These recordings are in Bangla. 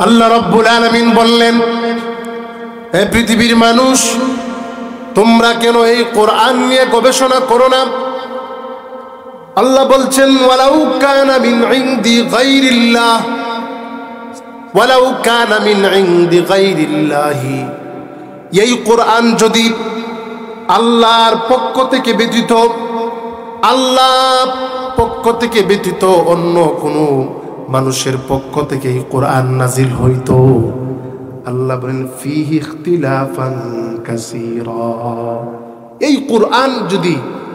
আল্লাহ রব্বুল আলমিন বললেন, হে পৃথিবীর মানুষ, তোমরা কেন এই কোরআন নিয়ে গবেষণা করো না? আল্লাহ বলছেন এই কোরআন যদি আল্লাহর পক্ষ থেকে ব্যতীত, আল্লাহ পক্ষ থেকে ব্যতীত অন্য কোনো মানুষের পক্ষ থেকে কোরআন নাজিল হইত। আল্লাহ বলেন এই কোরআন যদি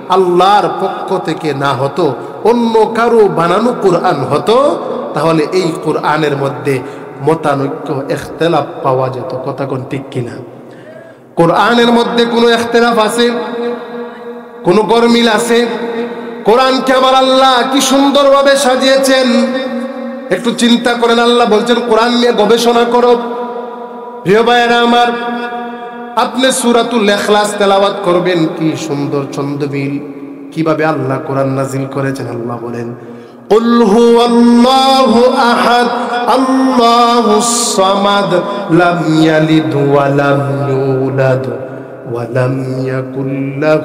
আল্লাহর পক্ষ থেকে না হতো, অন্য কারও বানানো কোরআন হতো, তাহলে এই কোরআনের মধ্যে মতানৈক্য এখতেলাফ পাওয়া যেত। কথা কোন ঠিক কিনা? কোরআনের মধ্যে কোনো এখতেলাফ আছে? কোনো গরমিল আছে? কোরআনকে আমার আল্লাহ কি সুন্দরভাবে সাজিয়েছেন? একটু চিন্তা করেন আল্লাহ বলছেন কোরআন নিয়ে গবেষণা করো প্রিয় ভাইয়েরা আমার আপনি সুরাতুল এখলাস তেলাওয়াত করবেন কি সুন্দর ছন্দবিল কিভাবে আল্লাহ কোরআন নাজিল করেছেন আল্লাহ বলেন قل هو الله أحد الله الصمد لم يلد ولم يولد ولم يكن له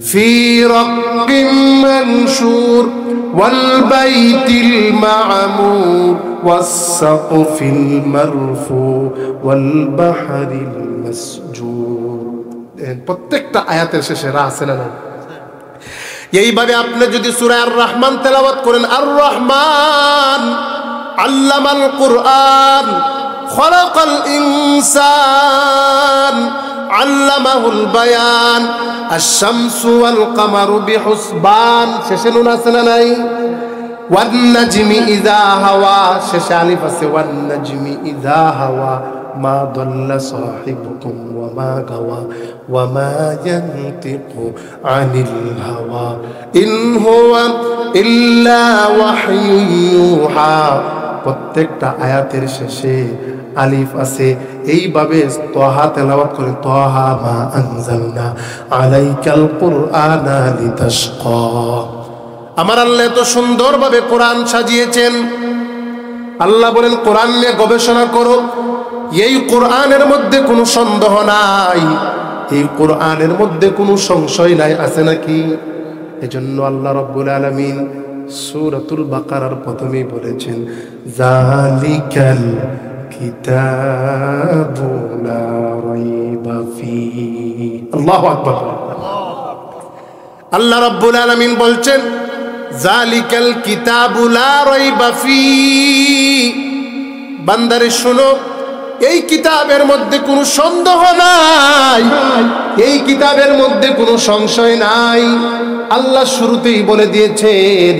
في رق منشور والبيت المعمور والسقف المرفوع والبحر المسجور প্রত্যেকটা আয়াতের শেষে রা আছে না নাই এইভাবে আপনি যদি সূরা আর রহমান তেলাওয়াত করেন আর রহমান আল্লামাল কুরআন খলাকাল ইনসান আল্লামাহুল বায়ান الشمس والقمر بحسبان শেষে নুন আছে না নাই والنجم إذا هوى শেষে আলিফ আছে والنجم إذا هوى ما ضل صاحبكم وما غوى وما ينطق عن الهوى إن هو إلا وحي يوحى প্রত্যেকটা আয়াতের শেষে আলিফ আছে এইভাবে তহা তেলাওয়াত করে তহা মা আনজালনা আলাইকাল কুরআনা লিতাশকা আমার আল্লাহ এত সুন্দরভাবে কোরআন সাজিয়েছেন আল্লাহ বলেন কোরআন নিয়ে গবেষণা করো এই কোরআনের মধ্যে কোনো সন্দেহ নাই এই কোরআনের মধ্যে কোনো সংশয় নাই, আছে নাকি? এজন্য আল্লাহ রব্বুল আলামিন সূরাতুল বাকারার প্রথমেই বলেছেন জালিকাল কিতাবু লা রাইবা ফীহি। আল্লাহু আকবার। আল্লাহ রাব্বুল আলামিন বলছেন জালিকাল কিতাবু লা রাইবা ফীহি। বান্দারে শোনো এই কিতাবের মধ্যে কোনো সন্দেহ নাই। এই কিতাবের মধ্যে কোনো সংশয় নাই। আল্লাহ শুরুতেই বলে দিয়েছেন,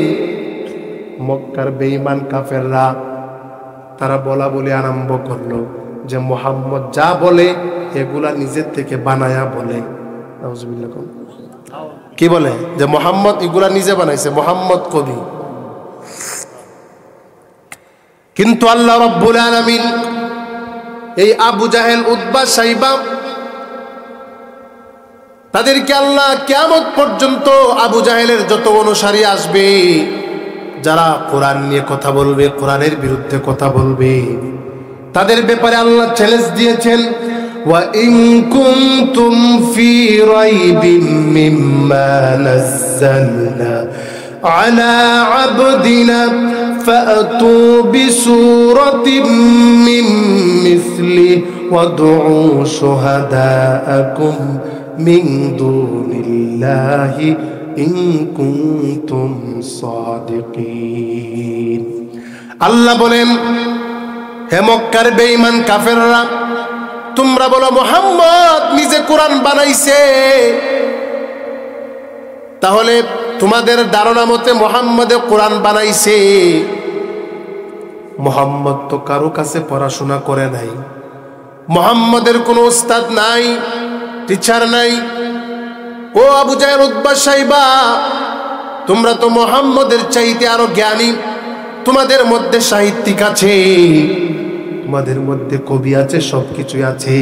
মক্কার বেঈমান কাফেররা, তারা বলা বলে আরম্ভ করল যে, মোহাম্মদ যা বলে, এগুলা নিজের থেকে বানায়া বলে। কি বলে? যে, মোহাম্মদ এগুলা নিজে বানাইছে, মোহাম্মদ কবি। কিন্তু আল্লাহ রব্বুল আলামিন এই আবু জাহেল উদ্বা সাইবা তাদেরকে আল্লাহ কেমন পর্যন্ত আবু জাহেলের যত অনুসারী আসবে যারা কোরআন নিয়ে কথা বলবে কোরআনের বিরুদ্ধে কথা বলবে তাদের ব্যাপারে আল্লাহ চ্যালেঞ্জ দিয়েছেন وإن كنتم في ريب مما نزلنا على عبدنا فأتوا بسورة من مثله وادعوا شهداءكم من دون الله إن كنتم صادقين আল্লাহ বলেন হে মক্কার বেঈমান কাফেররা তোমরা বলো মোহাম্মদ নিজে কোরআন বানাইছে তাহলে তোমাদের ধারণা মতে মোহাম্মদে কোরআন বানাইছে। মোহাম্মদ তো কারও কাছে পড়াশোনা করে নাই। মোহাম্মদের কোনো উস্তাদ নাই টিচার নাই। ও আবু জাহের উদ্বাস সাইবা, তোমরা তো মোহাম্মদের চাইতে আরও জ্ঞানী। তোমাদের মধ্যে সাহিত্যিক আছে, তোমাদের মধ্যে কবি আছে, সবকিছুই আছে।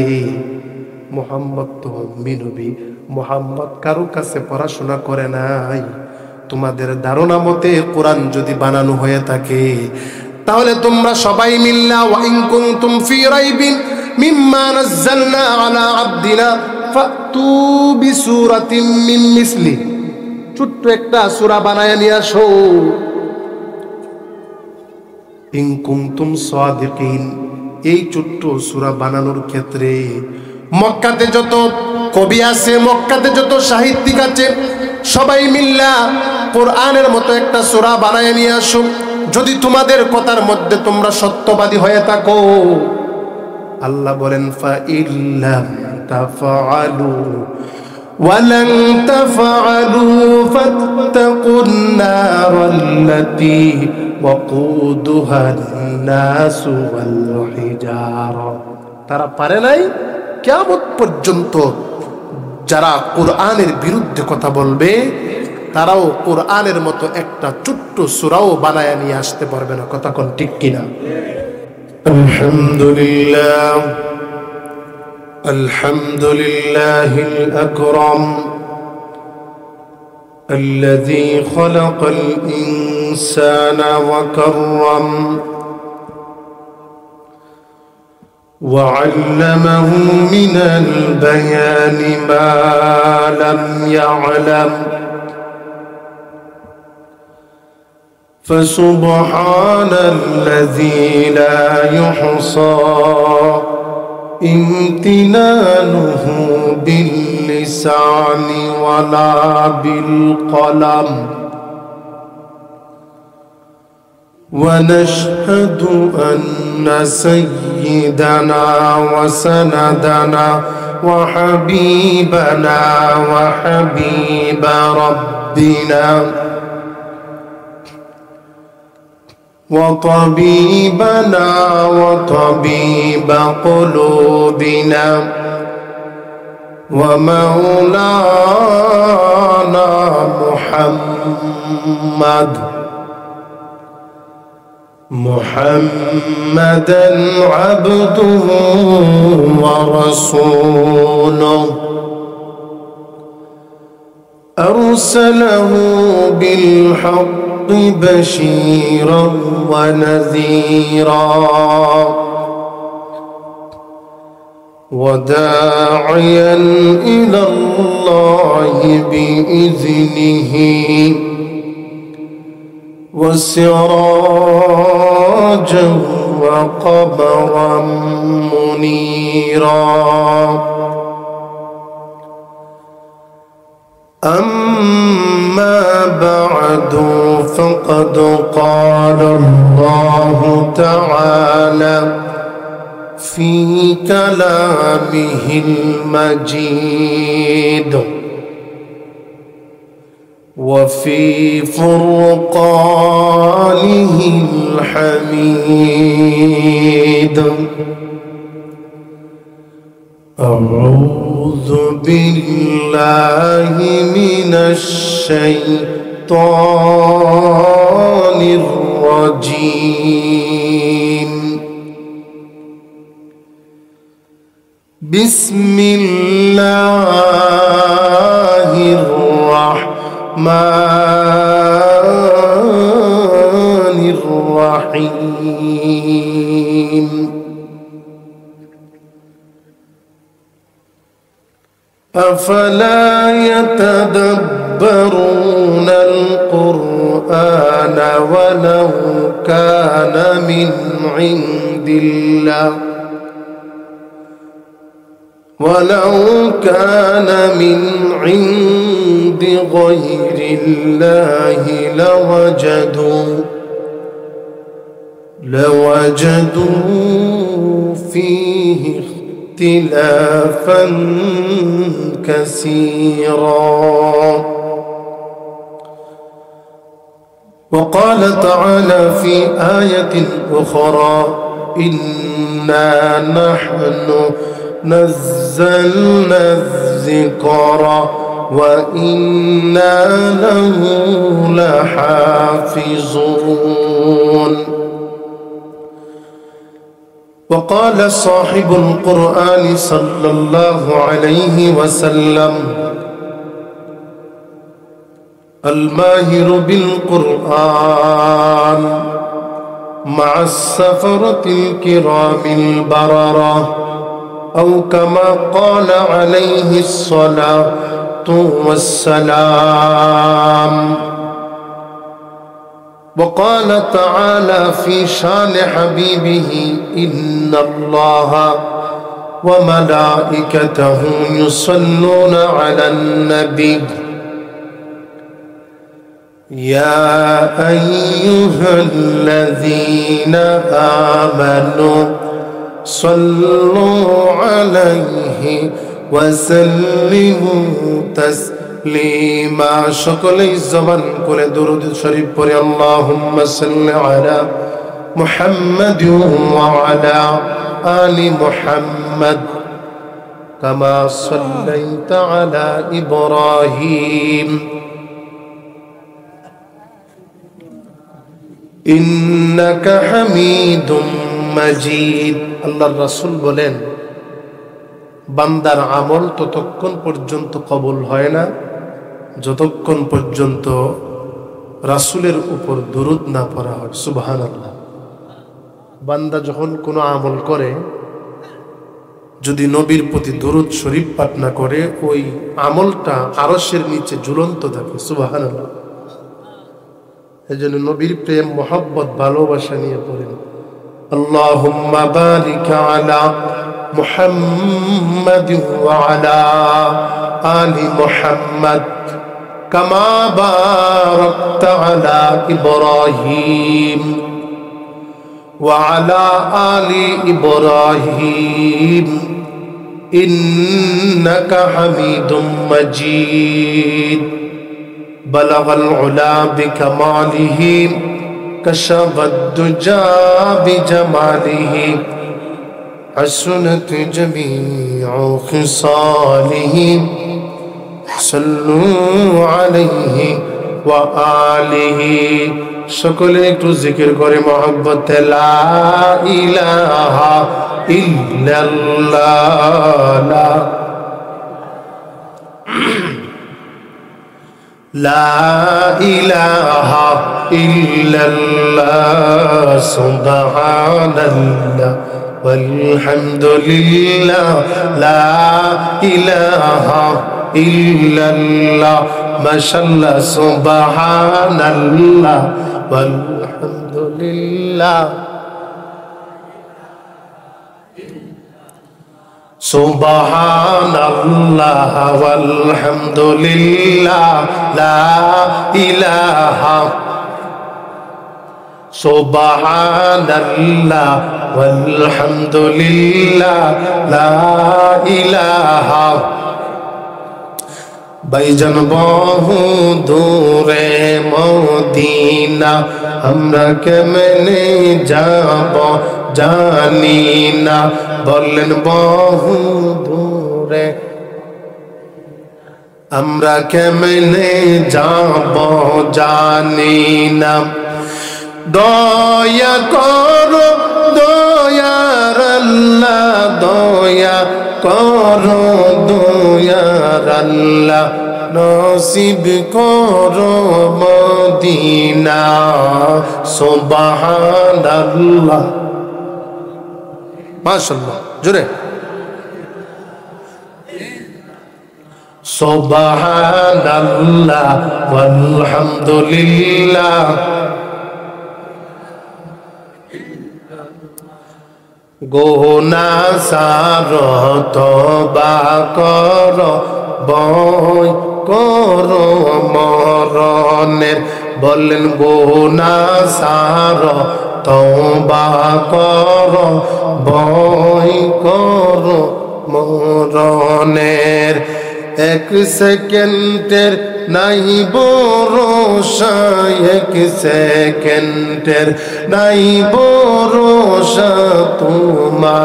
মোহাম্মদ তো মিনবী মোহাম্মদ কারও কাছে পড়াশোনা করে নাই। তোমাদের ধারণা মতে কোরআন যদি বানানো হয়ে থাকে, তাহলে তোমরা সবাই মিল্লা ওয়াইন কুনতুম ফি রাইবিন মিম্মা আলা ফাতু মিন মিসলি। ছোট্ট একটা সূরা বানায় নিয়ে আসো। ইন কুনতুম সাদিকিন, এই ছোট্ট সূরা বানানোর ক্ষেত্রে মক্কাতে যত কবি আছে, মক্কাতে যত সাহিত্যিক আছে সবাই মিল্লা কোরআনের মতো একটা সূরা বানায় নিয়ে আসো যদি তোমাদের কথার মধ্যে তোমরা সত্যবাদী হয়ে থাকো আল্লাহ বলেন ফা ইল্লাম তাফআলু ولن تفعلوا فاتقوا النار التي وقودها الناس والحجارة তারা পারে নাই কেমন পর্যন্ত যারা কোরআনের বিরুদ্ধে কথা বলবে তারাও কোরআনের মতো একটা ছোট্ট সুরাও বানায় নিয়ে আসতে পারবে না কথা কোন ঠিক কিনা আলহামদুলিল্লাহ الحمد لله الأكرم الذي خلق الإنسان وكرم وعلمه من البيان ما لم يعلم. فسبحان الذي لا يحصى امتنانه باللسان ولا بالقلم. ونشهد أن سيدنا وسندنا وحبيبنا وحبيب ربنا وطبيبنا وطبيب قلوبنا ومولانا محمد محمدا عبده ورسوله. أرسله بالحق بشيرا ونذيرا. وداعيا إلى الله بإذنه. وسراجا وقمرا منيرا. أما بعد فقد قال الله تعالى في كلامه المجيد. وفي فرقانه الحميد. أعوذ بالله من الشيطان الرجيم. بسم الله الرحمن الرحيم. أفلا يتدبرون القرآن ولو كان من عند الله؟ ولو كان من عند غير الله لوجدوا لوجدوا فيه اختلافا كثيرا. وقال تعالى في آية أخرى إنا نحن نزلنا الذكر وإنا له لحافظون. وقال صاحب القرآن صلى الله عليه وسلم الماهر بالقرآن مع السفرة الكرام البررة أو كما قال عليه الصلاة والسلام. وقال تعالى في شان حبيبه إن الله وملائكته يصلون على النبي. يا أيها الذين آمنوا صلوا عليه تسليما شكل الزمن كل درود شريف بري اللهم صل على محمد وعلى آل محمد كما صليت على إبراهيم ইন্নাকা হামিদুম মাজিদ আল্লাহর রাসূল বলেন বান্দার আমল ততক্ষণ পর্যন্ত কবল হয় না, যতক্ষণ পর্যন্ত রাসুলের উপর দুরুদ না পড়া হয়। সুবাহান আল্লাহ বান্দা যখন কোনো আমল করে, যদি নবীর প্রতি দরুদ শরীফ পাঠ না করে, ওই আমলটা আরসের নিচে ঝুলন্ত থাকে। সুবাহান আল্লাহ এই জন্য নবীর প্রেম মোহাম্মত ভালোবাসা নিয়ে পড়েন। আল্লাহ محمد وعلى آل محمد كما باركت على إبراهيم وعلى آل إبراهيم إنك حميد مجيد. بلغ العلا بكماله كشف الدجى بجماله. حسنت جميع خصاله صلوا عليه وآله সকলে একটু জিকির করে মহব্বত লা ইলাহা ইল্লাল্লাহ لا إله إلا الله سبحان الله والحمد لله لا إله إلا الله ما شاء الله سبحان الله والحمد لله سبحان الله والحمد لله لا إله سبحان الله والحمد لله لا إله বাইজান বহু দূরে মদিনা আমরা কেমনে যাব জানি না বললেন বহু দূরে আমরা কেমনে যাব জানি না দয়া করো দয়ার আল্লাহ দয়া করো দয়ার আল্লাহ নসিব করো মদিনা, সুবহানাল্লাহ। মাশাআল্লাহ, জোরে। সুবহানাল্লাহ, ওয়ালহামদুলিল্লাহ। গোনা সার তবা কর, বই কর মরণের। বললেন গোনা সার তবা কর, বই কর মরণের। এক সেকেন্ডের নাই ভরসা এক সেকেন্ডের নাই ভরসা তোমা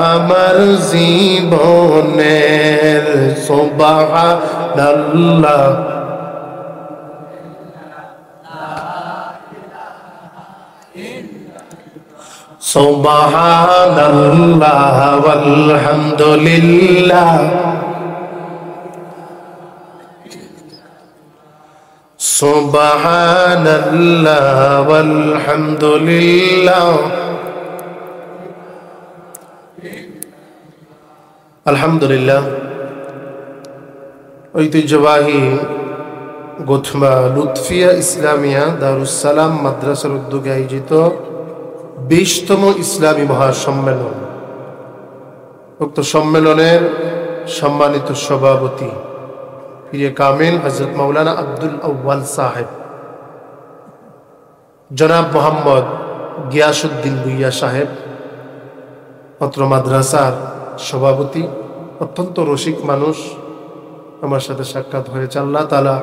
আমার জীবনের সোবাহ আল্লাহ سبحان الله والحمد لله سبحان الله والحمد لله আলহামদুলিল্লাহ ঐতিহ্যবাহী গোথমা লুৎফিয়া ইসলামিয়া দারুসালাম মাদ্রাসার উদ্যোগে আয়োজিত বিশতম ইসলামী মহাসম্মেলন উক্ত সম্মেলনের সম্মানিত সভাপতি প্রিয় কামিল হজরত মৌলানা আব্দুল আউ্বাল সাহেব। জনাব মোহাম্মদ গিয়াসুদ্দিন ভুইয়া সাহেব, অত্র মাদ্রাসার সভাপতি, অত্যন্ত রসিক মানুষ, আমার সাথে সাক্ষাৎ হয়েছে। আল্লাহ তালা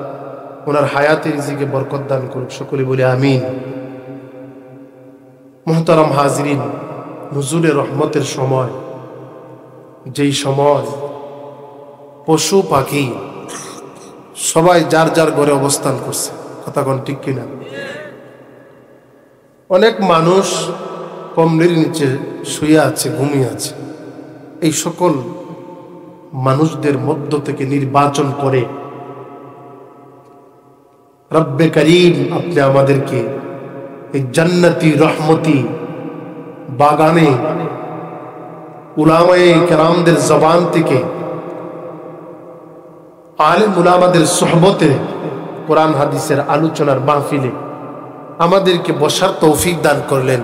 ওনার হায়াতে ইজিকে বরকত দান করুক সকলে বলে আমিন। মোহতারাম হাজরিন নজুলে রহমতের সময়, যেই সময় পশু পাখি সবাই যার যার ঘরে অবস্থান করছে। কথা কোন ঠিক কিনা? অনেক মানুষ কমলির নিচে শুয়ে আছে, ঘুমিয়ে আছে। এই সকল মানুষদের মধ্য থেকে নির্বাচন করে রব্বে করিম আপনি আমাদেরকে এই জান্নাতি রহমতি বাগানে উলামায়ে কেরামদের জবান থেকে আলে মুলামাদের কোরআন হাদিসের আলোচনার মাহফিলে আমাদেরকে বসার তৌফিক দান করলেন।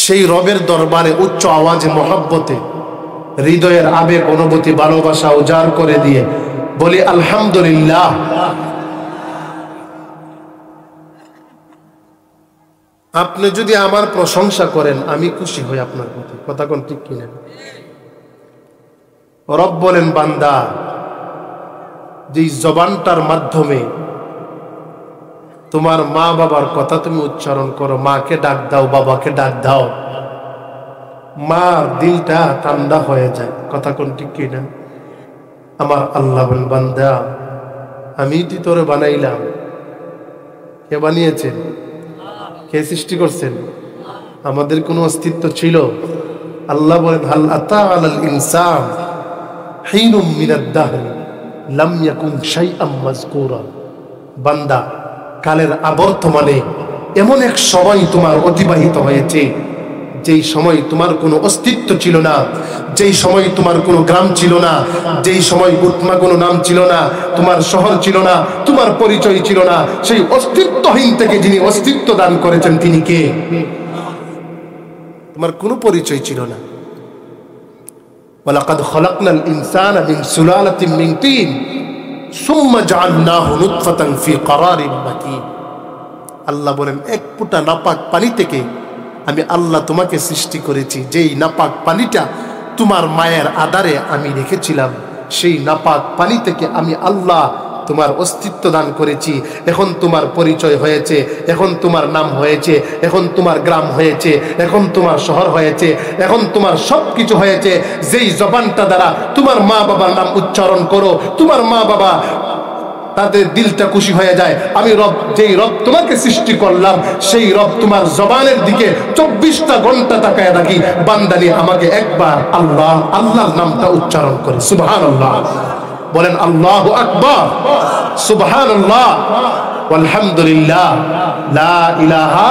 সেই রবের দরবারে উচ্চ আওয়াজে মহাব্বতে, হৃদয়ের আবেগ, অনুভূতি, ভালোবাসা উজাড় করে দিয়ে বলি, আলহামদুলিল্লাহ। আপনি যদি আমার প্রশংসা করেন, আমি খুশি হই আপনার প্রতি। কথা কোন ঠিক কিনা? রব বলেন, বান্দা যে জবানটার মাধ্যমে তোমার মা বাবার কথা তুমি উচ্চারণ করো, মাকে ডাক দাও, বাবাকে ডাক দাও মার দিলটা ঠান্ডা হয়ে যায়। কথা কোন ঠিক কিনা? আমার আল্লাহ বান্দা, আমি তুই তোরে বানাইলাম? কে বানিয়েছেন? কে সৃষ্টি করছেন? আমাদের কোনো অস্তিত্ব ছিল? আল্লাহ বলেন, হাল আতা আলাল ইনসান হিনুম মিনাদ দাহর লাম ইয়াকুন শাইআম মাযকুরা। বান্দা, কালের আবর্তমানে এমন এক সময় তোমার অতিবাহিত হয়েছে, যেই সময় তোমার কোনো অস্তিত্ব ছিল না, যেই সময় তোমার কোনো গ্রাম ছিল না, যেই সময় তোমার কোনো নাম ছিল না, তোমার শহর ছিল না, তোমার পরিচয় ছিল না, সেই অস্তিত্বহীন থেকে যিনি অস্তিত্ব দান করেছেন তিনি কে? তোমার কোনো পরিচয় ছিল না। ولقد خلقنا الإنسان من سلالة من طين ثم جعلناه نطفة في قرار مكين আল্লাহ বলেন এক ফুটা নাপাক পানি থেকে আমি আল্লাহ তোমাকে সৃষ্টি করেছি যেই নাপাক পানিটা তোমার মায়ের আদারে আমি রেখেছিলাম সেই নাপাক পানি থেকে আমি আল্লাহ তোমার অস্তিত্ব দান করেছি। এখন তোমার পরিচয় হয়েছে, এখন তোমার নাম হয়েছে, এখন তোমার গ্রাম হয়েছে, এখন তোমার শহর হয়েছে, এখন তোমার সব কিছু হয়েছে। যেই জবানটা দ্বারা তোমার মা বাবার নাম উচ্চারণ করো, তোমার মা বাবা তাদের দিলটা খুশি হয়ে যায়। আমি রব, যেই রব তোমাকে সৃষ্টি করলাম, সেই রব তোমার জবানের দিকে চব্বিশটা ঘণ্টা তাকায় রাখি। বান্দানি আমাকে একবার আল্লাহ, আল্লাহর নামটা উচ্চারণ করে। সুবহান আল্লাহ বলেন, আল্লাহ আকবর সুবহান আলহামদুলিল্লাহ লা ইলাহা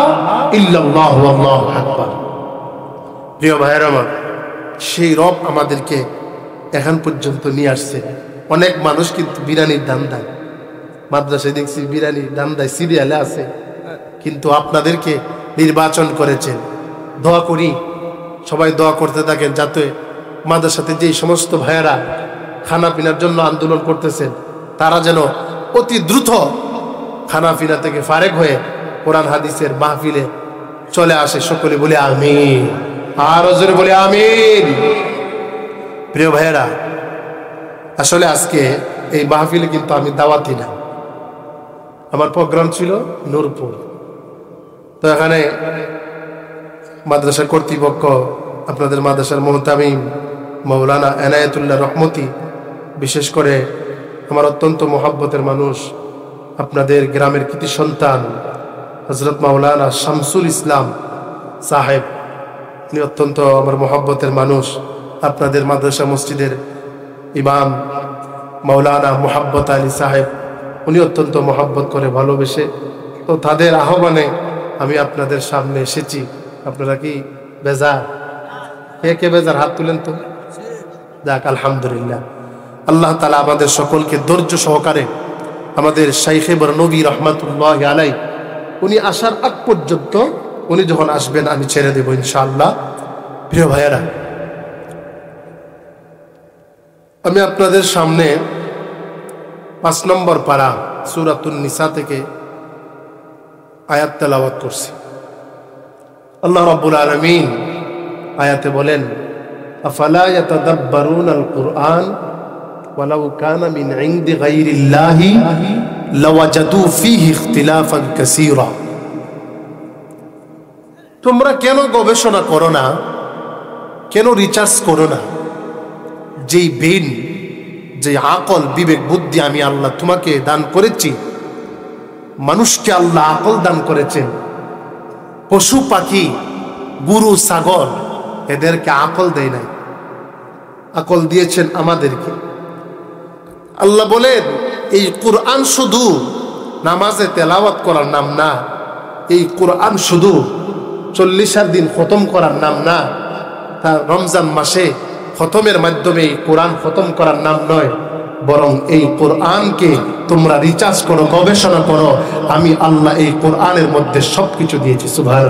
প্রিয় ভাইয়ের সেই রব আমাদেরকে এখন পর্যন্ত নিয়ে আসছে। অনেক মানুষ কিন্তু বিরিয়ানির দাম দেয়। মাদ্রাসায় দেখছি বিরিয়ানি দান্দায় সিরিয়ালে আছে। কিন্তু আপনাদেরকে নির্বাচন করেছেন। দোয়া করি, সবাই দোয়া করতে থাকেন যাতে মাদ্রাসাতে যেই সমস্ত ভাইয়েরা খানা পিনার জন্য আন্দোলন করতেছেন তারা যেন অতি দ্রুত খানা পিনা থেকে ফারেক হয়ে কোরআন হাদিসের মাহফিলে চলে আসে। সকলে বলে আমিন। আর জোরে বলে আমিন। প্রিয় ভাইয়েরা, আসলে আজকে এই মাহফিলে কিন্তু আমি দাওয়াতি না। আমার প্রোগ্রাম ছিল নূরপুর। তো এখানে মাদ্রাসা কর্তৃপক্ষ, আপনাদের মাদ্রাসার মোহতামিম মৌলানা এনায়েতুল্লাহ রহমতি বিশেষ করে আমার অত্যন্ত মহাব্বতের মানুষ, আপনাদের গ্রামের কৃতি সন্তান হজরত মাওলানা শামসুল ইসলাম সাহেব। উনি অত্যন্ত আমার মহাব্বতের মানুষ, আপনাদের মাদ্রাসা মসজিদের ইমাম মাওলানা মোহাব্বত আলী সাহেব। উনি অত্যন্ত মহাব্বত করে ভালোবেসে তো তাদের আহ্বানে আমি আপনাদের সামনে এসেছি। আপনারা কি বেজার? কে কে বেজার? হাত তুলেন তো। যাক, আলহামদুলিল্লাহ। আল্লাহ তালা আমাদের সকলকে ধৈর্য সহকারে আমাদের শাইখে নবী রহমাতুল্লাহ আলাই উনি আসার আগ পর্যন্ত উনি যখন আসবেন, আমি ছেড়ে দেব ইনশাআল্লাহ। প্রিয় ভাইয়েরা, আমি আপনাদের সামনে পাঁচ নম্বর পাড়া সুরাতুল নিসা থেকে আয়াত তেলাওয়াত করছি। আল্লাহ রাব্বুল আলামিন আয়াতে বলেন, আফালা ইয়াতাদাব্বারুন আল কুরআন তোমরা কেন গবেষণা করো না? কেন রিচার্জ করো না? যেই বেন যে আকল, বিবেক, বুদ্ধি আমি আল্লাহ তোমাকে দান করেছি, মানুষকে আল্লাহ আকল দান করেছেন। পশু, পাখি, গুরু, ছাগল, এদেরকে আকল দেয় নাই। আকল দিয়েছেন আমাদেরকে। আল্লাহ বলেন, এই কোরআন শুধু নামাজে তেলাওয়াত করার নাম না, এই কোরআন শুধু চল্লিশার দিন খতম করার নাম না তার রমজান মাসে খতমের মাধ্যমে এই কোরআন খতম করার নাম নয়, বরং এই কোরআনকে তোমরা রিচার্জ করো, গবেষণা করো। আমি আল্লাহ এই কোরআনের মধ্যে সবকিছু দিয়েছি সুভার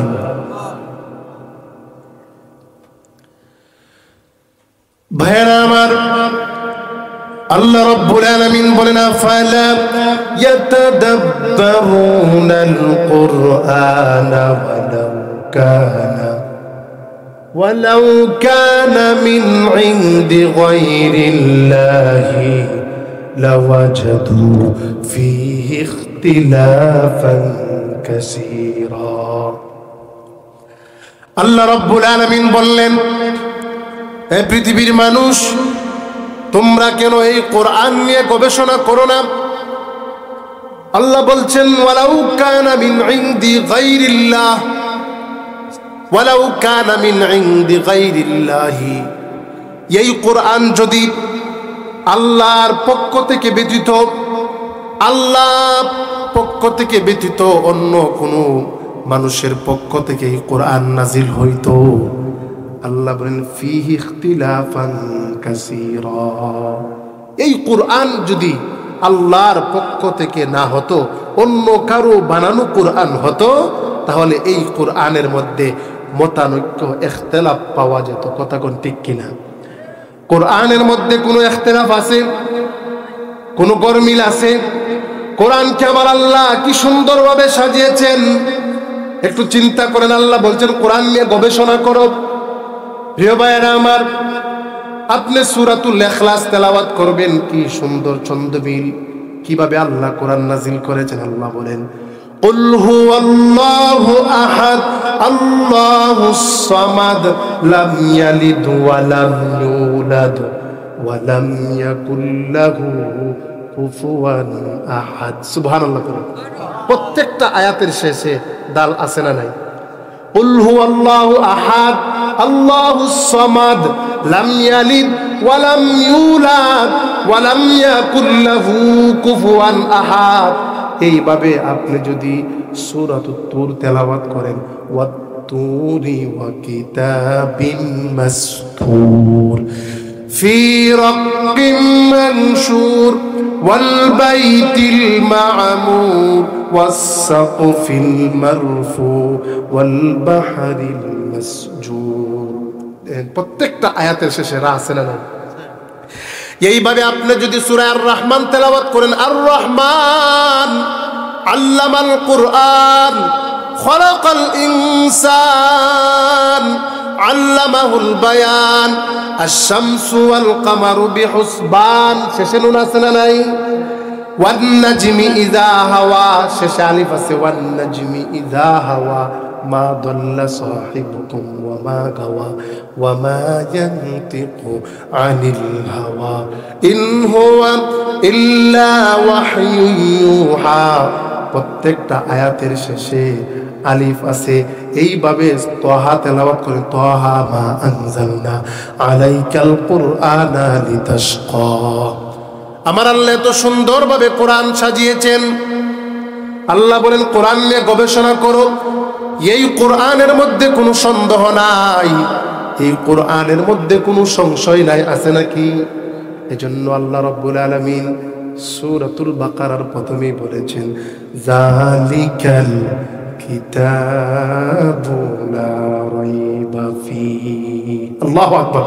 ভাইয়েরা আমার الله رب العالمين بولنا فلا يتدبرون القرآن ولو كان ولو كان من عند غير الله لوجدوا فيه اختلافا كثيرا. الله رب العالمين بولن এ পৃথিবীর মানুষ তোমরা কেন এই কোরআন নিয়ে গবেষণা করো না? আল্লাহ বলছেন, ওয়ালাউ কানা মিন ইনদি গায়রিল্লাহ, ওয়ালাউ কানা মিন ইনদি গায়রিল্লাহি। এই কোরআন যদি আল্লাহর পক্ষ থেকে ব্যতীত আল্লাহ পক্ষ থেকে ব্যতীত অন্য কোনো মানুষের পক্ষ থেকে এই কোরআন নাজিল হইতো। আল্লাহ বলেন এই কোরআন যদি আল্লাহর পক্ষ থেকে না হতো, অন্য কারও বানানো কোরআন হতো, তাহলে এই কোরআনের মধ্যে মতানৈক্য এখতেলাফ পাওয়া যেত। কথা কোন ঠিক কিনা? কোরআনের মধ্যে কোনো এখতেলাফ আছে? কোনো গরমিল আছে? কোরআনকে আমার আল্লাহ কি সুন্দরভাবে সাজিয়েছেন? একটু চিন্তা করেন, আল্লাহ বলছেন, কোরআন নিয়ে গবেষণা করো। প্রিয় ভাইয়েরা আমার আপনি সুরাতুল এখলাস তেলাওয়াত করবেন কি সুন্দর ছন্দবিল কিভাবে আল্লাহ কোরআন নাজিল করেছেন আল্লাহ বলেন قل هو الله أحد الله الصمد لم يلد ولم يولد ولم يكن له কুফুয়ান আহাদ সুবহানাল্লাহ করুন প্রত্যেকটা আয়াতের শেষে দাল আছে না নাই উল্হু আল্লাহ আহাদ আল্লাহ সমাদ লাম ইয়ালিদ ওয়ালাম ইউলাদ ওয়ালাম ইয়াকুল্লাহু কুফুয়ান আহাদ এইভাবে আপনি যদি সূরাত তুর তেলাওয়াত করেন, ওয়াত তুরি ওয়া কিতাবিম মাসতুর। في رق منشور والبيت المعمور والسقف المرفوع والبحر المسجور প্রত্যেকটা আয়াতের শেষে রা আছে না নাই এইভাবে আপনি যদি সূরা আর রহমান তেলাওয়াত করেন আর রহমান আল্লামাল কুরআন খলাকাল ইনসান আল্লামাহুল বায়ান, আশ-শামসু ওয়াল কামারু বিহুসবান। শেষে নুন আছে না নাই? ওয়ান নাজমি ইযা হাওয়া। শেষে আলিফ আছে ওয়ান নাজমি ইযা হাওয়া। মা দল্লা সাহিবুকুম ওয়া মা গাওয়া ওয়া মা ইয়ানতিকু আনিল হাওয়া। ইন হুয়া ইল্লা ওয়াহয়ুন প্রত্যেকটা আয়াতের শেষে আলিফ আছে। এইভাবে তহা তেলাওয়াত করে, তহা মা আনজালনা আলাইকাল কুরআনা লিতাশকা। আমার আল্লাহ এত সুন্দরভাবে কোরআন সাজিয়েছেন। আল্লাহ বলেন, কোরআন নিয়ে গবেষণা করো। এই কোরআনের মধ্যে কোনো সন্দেহ নাই। এই কোরআনের মধ্যে কোনো সংশয় নাই, আছে নাকি? এজন্য আল্লাহ রব্বুল আলমিন সুরাতুল বাকারার প্রথমেই বলেছেন, জালিকাল কিতাবু লা রাইবা ফি আল্লাহু আকবার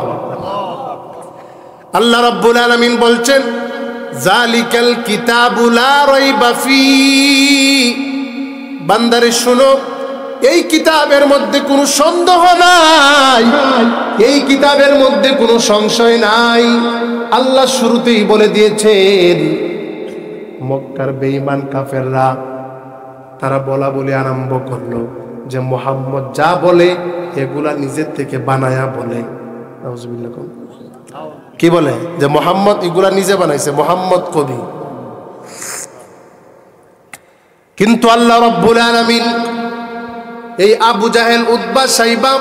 আল্লাহ রাব্বুল আলামিন বলছেন জালিকাল কিতাবু লা রাইবা ফি বান্দারে শুনো এই কিতাবের মধ্যে কোনো সন্দেহ নাই। এই কিতাবের মধ্যে কোনো সংশয় নাই। আল্লাহ শুরুতেই বলে দিয়েছেন, মক্কার বেঈমান কাফেররা তারা বলা বলে আরম্ভ করল যে মোহাম্মদ যা বলে, এগুলা নিজের থেকে বানায়া বলে। কি বলে? যে মোহাম্মদ এগুলা নিজে বানাইছে, মোহাম্মদ কবি। কিন্তু আল্লাহ রব্বুল আলামিন এই আবু জাহেল উদ্বা সাইবা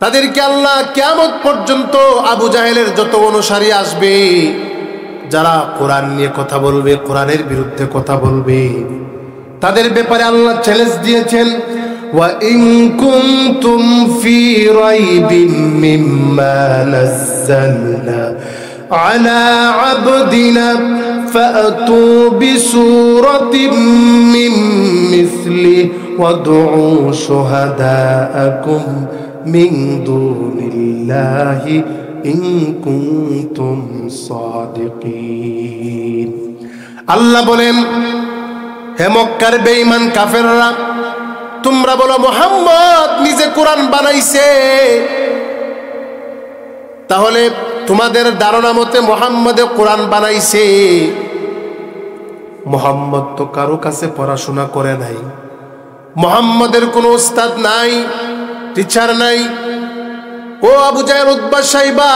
তাদেরকে আল্লাহ কেমন পর্যন্ত আবু জাহেলের যত অনুসারী আসবে যারা কোরআন নিয়ে কথা বলবে কোরআনের বিরুদ্ধে কথা বলবে তাদের ব্যাপারে আল্লাহ চ্যালেঞ্জ দিয়েছেন وَإِن كُنتُمْ فِي رَيْبٍ مِّمَّا نَزَّلْنَا عَلَى عَبْدِنَا فَأْتُوا بِسُورَةٍ مِّن مِّثْلِهِ وَادْعُوا شُهَدَاءَكُم مِّن دُونِ اللَّهِ ইন আল্লাহ বলেন, হে মক্কার বেঈমান কাফেররা, তোমরা বলো, মোহাম্মদ নিজে কোরআন বানাইছে। তাহলে তোমাদের ধারণা মতে মোহাম্মদে কোরআন বানাইছে। মোহাম্মদ তো কারও কাছে পড়াশোনা করে নাই। মোহাম্মদের কোনো উস্তাদ নাই, টিচার নাই ও আবু জাহের উদ্বাস সাইবা,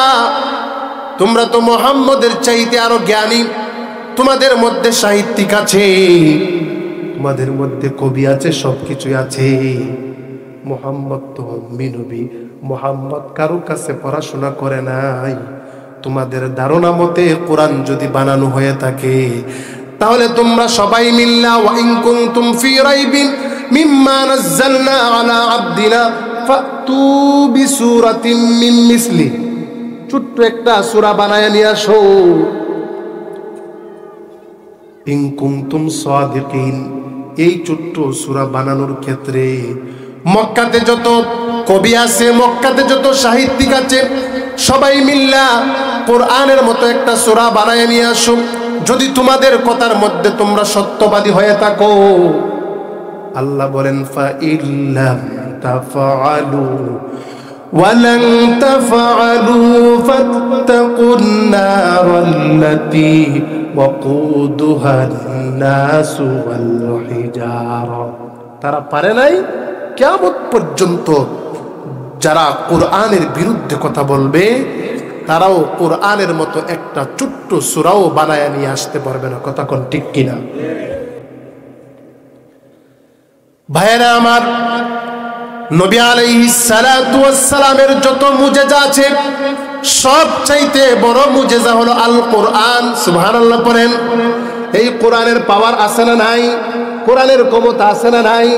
তোমরা তো মোহাম্মদের চাইতে আরও জ্ঞানী, তোমাদের মধ্যে সাহিত্যিক আছে, তোমাদের মধ্যে কবি আছে, সবকিছুই আছে। মোহাম্মদ তো মিনবী মোহাম্মদ কারও কাছে পড়াশোনা করে নাই। তোমাদের ধারণা মতে কোরআন যদি বানানো হয়ে থাকে, তাহলে তোমরা সবাই মিল্লা ওয়াইন কুনতুম ফি রাইবিন মিম্মা নাযালনা আলা আবদিনা। ফাতু ছোট্ট একটা সূরা বানায় নিয়ে আসো। ইন কুনতুম সাদিকিন, এই ছোট্ট সূরা বানানোর ক্ষেত্রে মক্কাতে যত কবি আছে, মক্কাতে যত সাহিত্যিক আছে, সবাই মিল্লা কোরআনের মতো একটা সূরা বানায় নিয়ে আসো। যদি তোমাদের কথার মধ্যে তোমরা সত্যবাদী হয়ে থাকো, আল্লাহ বলেন, ফা ইল্লাম তাফআলু ولن تفعلوا فاتقوا النار التي وقودها الناس والحجارة তারা পারে নাই কেমন পর্যন্ত যারা কোরআনের বিরুদ্ধে কথা বলবে তারাও কোরআনের মতো একটা ছোট্ট সুরাও বানায় নিয়ে আসতে পারবে না কথা কোন ঠিক কিনা ভাইয়েরা আমার নবী ওয়াস যত মুজেজা আছে, সব চাইতে বড় মুজেজা হলো আল কোরআন সুবহানাল্লাহ পড়েন, এই কোরআনের পাওয়ার আছে না নাই? কোরআনের ক্ষমতা আছে না নাই?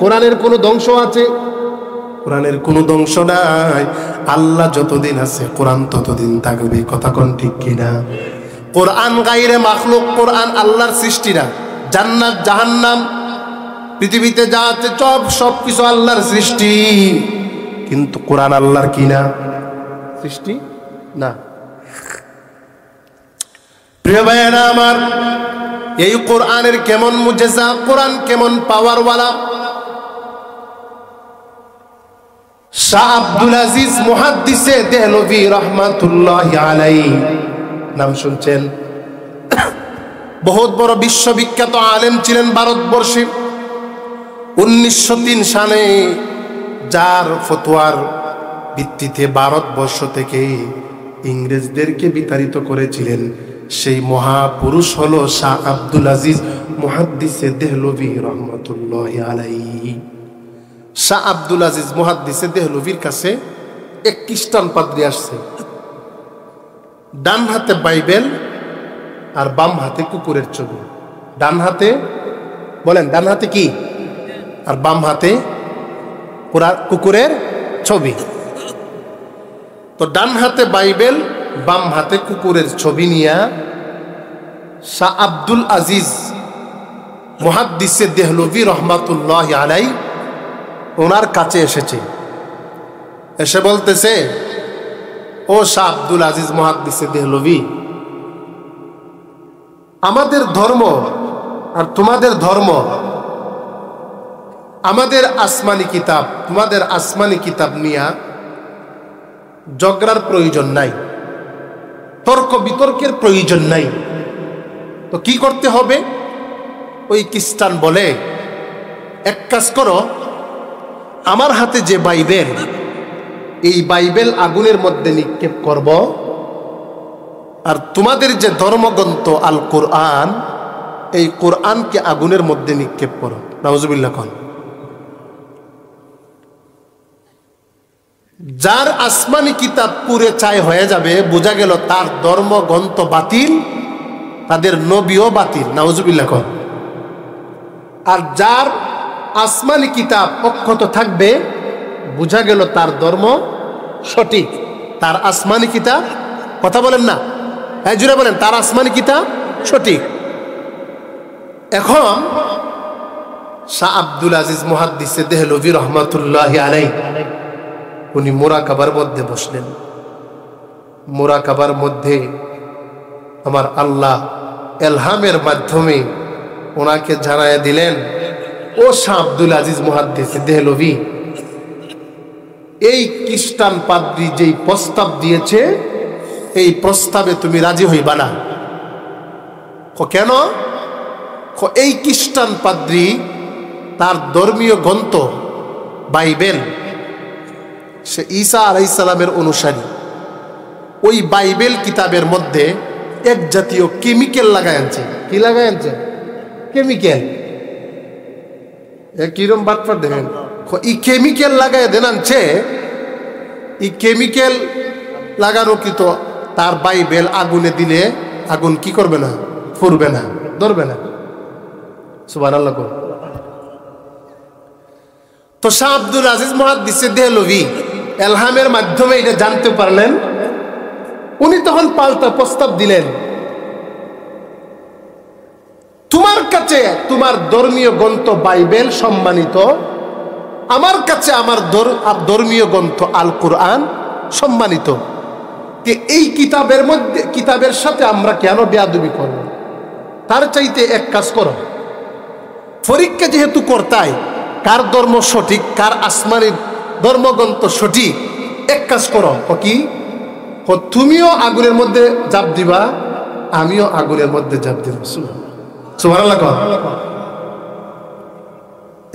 কোরআনের কোনো ধ্বংস আছে? কোরআনের কোনো ধ্বংস নাই। আল্লাহ যতদিন আছে, কোরআন ততদিন থাকবে। কথা কোন ঠিক কিনা? কোরআন গাইরে মাখলুক, কোরআন আল্লাহর সৃষ্টি না জান্নাত, জাহান্নাম পৃথিবীতে যা আছে সব সব কিছু আল্লাহর সৃষ্টি। কিন্তু কোরআন আল্লাহর কি না? সৃষ্টি? না। প্রিয় ভাইয়েরা আমার এই কোরআনের কেমন মুজেজা কোরআন কেমন পাওয়ারওয়ালা শাহ আব্দুল আজিজ মুহাদ্দিসে দেহলভি রহমাতুল্লাহ আলাই নাম শুনছেন। বহুত বড় বিশ্ববিখ্যাত আলেম ছিলেন ভারতবর্ষে। উনিশশো সালে যার ফতোয়ার ভিত্তিতে ভারতবর্ষ থেকে ইংরেজদেরকে বিতাড়িত করেছিলেন, সেই মহাপুরুষ হল শাহ আব্দুল আজিজ মুহাদ্দিসে দেহলভি রহমতুল্লাহ আলাই শাহ আব্দুল আজিজ মুহাদ্দিসে দেহলভির কাছে এক খ্রিস্টান পাদ্রী আসছে। ডান হাতে বাইবেল আর বাম হাতে কুকুরের ছবি। ডান হাতে, বলেন, ডান হাতে কি? আর বাম হাতে কুকুরের ছবি। তো ডান হাতে বাইবেল, বাম হাতে কুকুরের ছবি নিয়া শাহ আব্দুল আজিজ মহাদ্দিসে দেহলভি রহমাতুল্লাহ আলাই ওনার কাছে এসেছে। এসে বলতেছে, ও শাহ আব্দুল আজিজ মহাদ্দিসে দেহলভি, আমাদের ধর্ম আর তোমাদের ধর্ম আমাদের আসমানি কিতাব, তোমাদের আসমানি কিতাব নিয়া জগরার প্রয়োজন নাই, তর্ক বিতর্কের প্রয়োজন নাই। তো কি করতে হবে? ওই খ্রিস্টান বলে, এক কাজ করো, আমার হাতে যে বাইবেল, এই বাইবেল আগুনের মধ্যে নিক্ষেপ করব, আর তোমাদের যে ধর্মগ্রন্থ আল কোরআন এই কোরআনকে আগুনের মধ্যে নিক্ষেপ করো। নওয়াজুবিল্লা কন। যার আসমানি কিতাব পুরে চাই হয়ে যাবে, বোঝা গেল তার ধর্ম ধর্মগ্রন্থ বাতিল, তাদের নবীও বাতিল নাউজুবিল্লা কন। আর যার আসমানি কিতাব অক্ষত থাকবে, বোঝা গেল তার ধর্ম সঠিক। তার আসমানি কিতাব, কথা বলেন না। হ্যাঁ জুড়ে বলেন, তার আসমানি কিতাব সঠিক। এখন শাহ আব্দুল আজিজ মহাদ্দিসে দেহলভি রহমতুল্লাহ আলাই উনি মোরাকাবার মধ্যে বসলেন। মোরাকাবার মধ্যে আমার আল্লাহ এলহামের মাধ্যমে ওনাকে জানায় দিলেন, ও শাহ আব্দুল আজিজ মহাদ্দিস, দেহলভি, এই খ্রিস্টান পাদ্রী যেই প্রস্তাব দিয়েছে, এই প্রস্তাবে তুমি রাজি হইবা না? কেন? এই খ্রিস্টান পাদ্রী তার ধর্মীয় গ্রন্থ বাইবেল সে ঈসা আলাইসালামের অনুসারী। ওই বাইবেল কিতাবের মধ্যে এক জাতীয় কেমিক্যাল লাগাই আনছে। কি লাগাই আনছে? কেমিক্যাল। কিরম বাটপার দেখেন ই কেমিক্যাল লাগাই দেন আনছে। ই কেমিক্যাল লাগানো কি তো তার বাইবেল আগুনে দিলে আগুন কি করবে না? ফুরবে না, ধরবে না। সুবান আল্লাহ তো শাহ আব্দুল আজিজ মহাদিসে দেহলভি এলহামের মাধ্যমে এটা জানতে পারলেন। উনি তখন পাল্টা প্রস্তাব দিলেন, তোমার কাছে তোমার ধর্মীয় গ্রন্থ বাইবেল সম্মানিত, আমার কাছে আমার ধর্মীয় গ্রন্থ আল কোরআন সম্মানিত। এই কিতাবের মধ্যে, কিতাবের সাথে আমরা কেন বেয়াদবি করব? তার চাইতে এক কাজ করো। পরীক্ষা যেহেতু করতাই কার ধর্ম সঠিক, কার আসমানি ধর্মগ্রন্থ সঠিক। এক কাজ করো কি? তুমিও আগুনের মধ্যে জাপ দিবা, আমিও আগুনের মধ্যে জাপ দিব।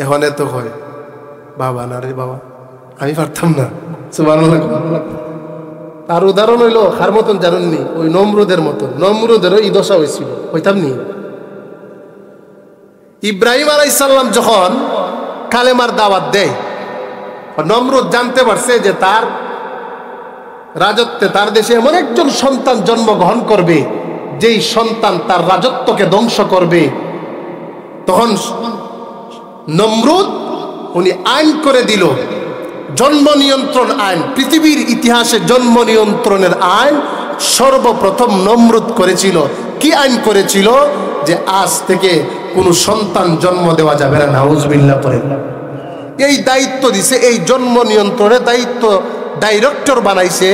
এখন এত হয় বাবা না রে বাবা, আমি পারতাম না। তার উদাহরণ হইল, হার মতন জানেননি, ওই নমরুদের মতন। নমরুদেরও ই দশা হয়েছিল হইতাম নি ইব্রাহিম আলাইসাল্লাম যখন কালেমার দাওয়াত দেয় নমরুদ জানতে পারছে যে তার রাজত্বে তার দেশে এমন একজন সন্তান জন্মগ্রহণ করবে, যেই সন্তান তার রাজত্বকে ধ্বংস করবে। তখন নমরুদ, উনি আইন করে দিল, জন্ম নিয়ন্ত্রণ আইন, পৃথিবীর ইতিহাসে জন্ম নিয়ন্ত্রণের আইন সর্বপ্রথম নমরুদ করেছিল। কি আইন করেছিল? যে আজ থেকে কোনো সন্তান জন্ম দেওয়া যাবে না নাউজবিল্লা পরে। এই দায়িত্ব দিছে, এই জন্ম নিয়ন্ত্রণের দায়িত্ব ডাইরেক্টর বানাইছে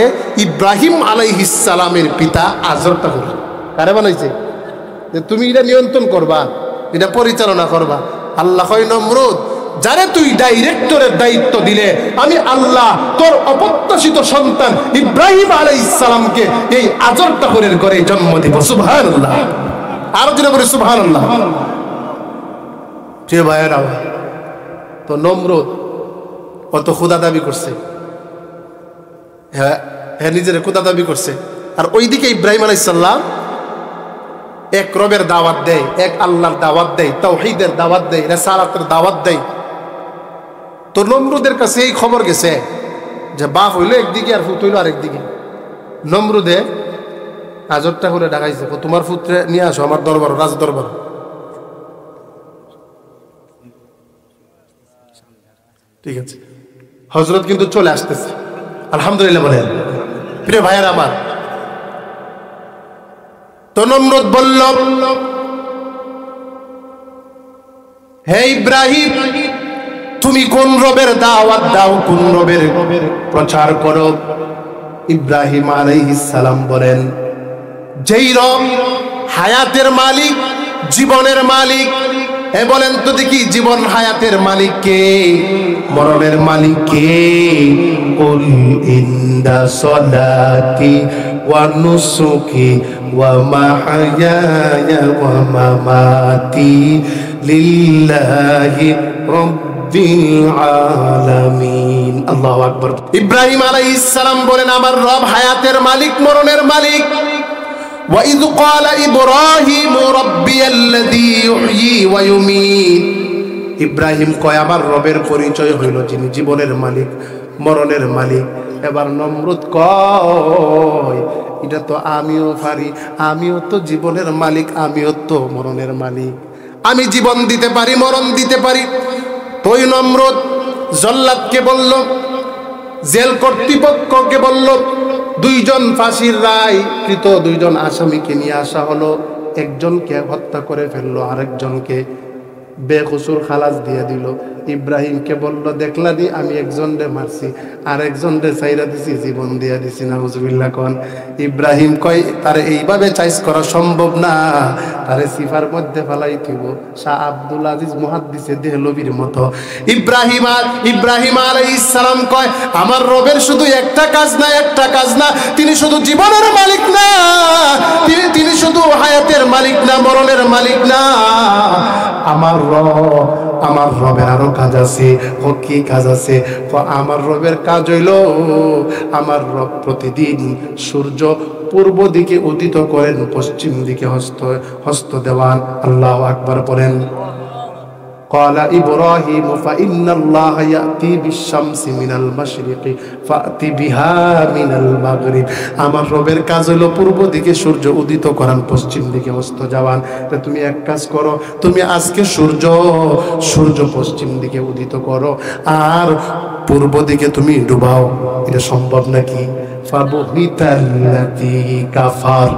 ইব্রাহিম আলাইহিসালামের পিতা আজর তাহুর। কারে বানাইছে? যে তুমি এটা নিয়ন্ত্রণ করবা, এটা পরিচালনা করবা। আল্লাহ নমরুদ, যারে তুই ডাইরেক্টরের দায়িত্ব দিলে, আমি আল্লাহ তোর অপ্রত্যাশিত সন্তান ইব্রাহিম আলাই ইসলামকে এই আজর তাহরের ঘরে জন্ম দিব। সুভান আল্লাহ আরও জন্য বলি সুভান আল্লাহ যে ভাইয়েরা তো নম্রত অত খুদা দাবি করছে। হ্যাঁ হ্যাঁ নিজের খুদা দাবি করছে। আর ওইদিকে ইব্রাহিম আলাইসাল্লাম এক রবের দাওয়াত দেয়, এক আল্লাহর দাওয়াত দেয়, তাওহিদের দাওয়াত দেয়, রেসালাতের দাওয়াত দেয়। তো নমরুদের কাছে এই খবর গেছে যে বাপ হইল একদিকে আর ফুত হইল আরেকদিকে। নমরুদে আজরটা করে ডাকাইছে তোমার ফুত্রে নিয়ে আসো, আমার দরবার রাজ দরবার ঠিক আছে। হজরত কিন্তু চলে আসতেছে। আলহামদুলিল্লাহ বলেন। প্রিয় ভাইয়ের আমার। তো বলল, হে ইব্রাহিম, তুমি কোন রবের দাওয়াত দাও, কোন রবের প্রচার করো? ইব্রাহিম সালাম বলেন, যেই রব হায়াতের মালিক, জীবনের মালিক এ বলেন তো দেখি জীবন হায়াতের মালিক কে? মরণের মালিক কে? কুল ইন্দা সলাতি ওয়া নুসুকি ওয়া মাহয়ায়া ওয়া মামাতি লিল্লাহি রাব্বিল আলামিন। আল্লাহু আকবার। ইব্রাহিম আলাইহিস সালাম বলেন, আমার রব হায়াতের মালিক, মরণের মালিক। وإذ قال إبراهيم ربي الذي يحيي ويميت ইব্রাহিম কয় আমার রবের পরিচয় হইল যিনি জীবনের মালিক মরণের মালিক এবার নমরুদ কয় এটা তো আমিও পারি আমিও তো জীবনের মালিক আমিও তো মরণের মালিক আমি জীবন দিতে পারি মরণ দিতে পারি তোই নমরুদ জল্লাদকে বলল জেল কর্তৃপক্ষকে বলল দুইজন ফাঁসির রায় কৃত দুইজন আসামিকে নিয়ে আসা হলো। একজনকে হত্যা করে ফেলল, আরেকজনকে বেকসুর খালাস দিয়ে দিল। ইব্রাহিমকে বলল, দেখলা দি, আমি একজন রে মারছি আর একজন রে চাইরা দিছি, জীবন দিয়া দিছি না হুজুবিল্লা কন। ইব্রাহিম কয়, তারে এইভাবে চাইস করা সম্ভব না, তারে সিফার মধ্যে ফেলাই থিব শাহ আব্দুল আজিজ মুহাদ্দিসে দেহলবির মতো। ইব্রাহিম আর ইব্রাহিম আলাইহিস সালাম কয়, আমার রবের শুধু একটা কাজ না, একটা কাজ না, তিনি শুধু জীবনের মালিক না, তিনি তিনি শুধু হায়াতের মালিক না, মরণের মালিক না। আমার রব, আমার রবের আরও কাজ আছে হকি কাজ আছে? আমার রবের কাজ হইল, আমার রব প্রতিদিন সূর্য পূর্ব দিকে উদিত করেন, পশ্চিম দিকে হস্ত হস্ত দেওয়ান। আল্লাহ আকবর বলেন। قال إبراهيم فإن الله يأتي بالشمس من المشرق فأتي بها من المغرب আমার রবের কাজ হলো পূর্ব দিকে সূর্য উদিত করান পশ্চিম দিকে অস্ত যাওয়ান তা তুমি এক কাজ করো তুমি আজকে সূর্য সূর্য পশ্চিম দিকে উদিত করো আর পূর্ব দিকে তুমি ডুবাও এটা সম্ভব নাকি ফাবুহিতাল্লাতি কাফার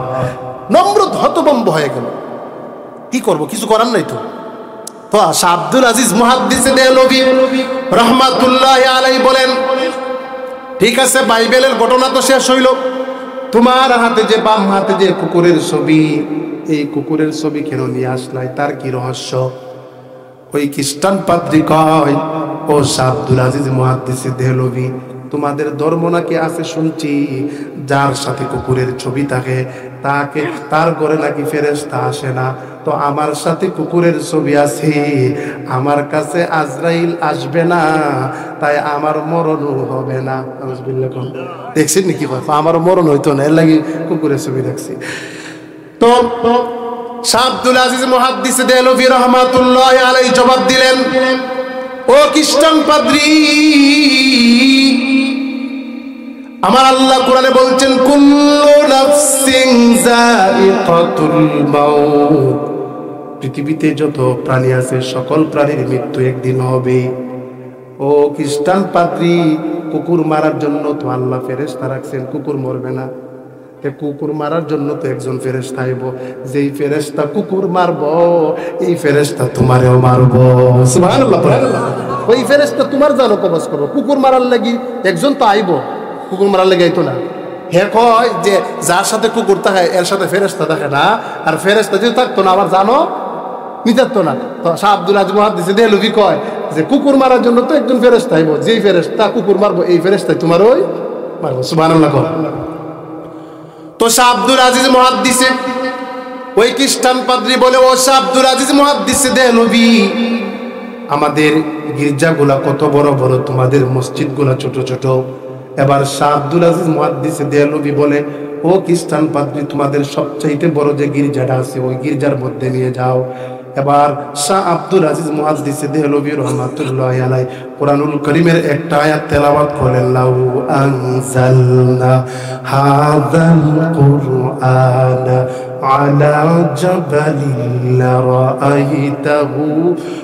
নম্রত হতবম্ব হয়ে গেল কি করব কিছু করার নাই তো তো শাহ আব্দুল আজিজ মুহাদ্দিসে দেহলভি রহমাতুল্লাহ আলাই বলেন, ঠিক আছে, বাইবেলের ঘটনা তো শেষ হইল। তোমার হাতে যে বাম হাতে যে কুকুরের ছবি, এই কুকুরের ছবি কেন নিয়ে আসলাই? তার কি রহস্য? ওই খ্রিস্টান পাদ্রী কয়, ও আব্দুল আজিজ মুহাদ্দিসে দেহলভি তোমাদের ধর্ম নাকি আছে শুনছি। যার সাথে কুকুরের ছবি থাকে, তাকে, তার ঘরে নাকি ফেরেস্তা আসে না। তো আমার সাথে কুকুরের ছবি আছে। আমার কাছে আজরাইল আসবে না, তাই আমার মরণও হবে না। দেখছেন নাকি আমার মরণ হইতো না, এর লাগি কুকুরের ছবি দেখছি। তো আজিজ জবাব দিলেন, ও খ্রিস্টান পাদ্রী, আমার আল্লাহ কোরআনে বলছেন পৃথিবীতে যত প্রাণী আছে, সকল প্রাণীর মৃত্যু একদিন হবে। ও খ্রিস্টান পাদ্রী, কুকুর মারার জন্য তো আল্লাহ ফেরেশতা রাখছেন, কুকুর মরবে না। কুকুর মারার জন্য তো একজন ফেরেস্তা আইব। যেই ফেরেস্তা কুকুর মারব, এই ফেরেস্তা তোমারেও মারব। ওই ফেরেস্তা তোমার জানো কবজ করব। কুকুর মারার লাগি একজন তো আইব। কুকুর মারার লেগে আইতো না। হে কয় যে যার সাথে কুকুর থাকে, এর সাথে ফেরেস্তা থাকে না। আর ফেরেস্তা যদি থাকতো না, আবার জানো? নিতারতো না। তো শাহ আব্দুল আজ মহাদ দিছে দেহলুবি কয়? যে কুকুর মারার জন্য তো একজন ফেরেস্তা আইব। যেই ফেরেস্তা কুকুর মারবো, এই ফেরেস্তাই তোমার ওই মারবো। সুবাহ তো শাহ আব্দুল আজিজ মহাদ্দিসে ওই খ্রিস্টান পাদ্রি বলে, ও শাহ আব্দুল আজিজ মহাদ্দিসে দে নবী আমাদের গির্জাগুলা কত বড় বড়, তোমাদের মসজিদগুলা ছোট ছোট। এবার শাহ আব্দুল আজিজ মহাদ্দিসে দেয়ালবি বলে ও খ্রিস্টান পাদ্রী তোমাদের সবচাইতে বড় যে গির্জাটা আছে ওই গির্জার মধ্যে নিয়ে যাও এবার শাহ আব্দুল আজিজ মুহাদ্দিস দেহলবী রহমাতুল্লাহ আলাই কোরআনুল করিমের একটা আয়াত তেলাওয়াত করেন লাউ আনজালনা হাযাল কুরআন على جبل لرأيته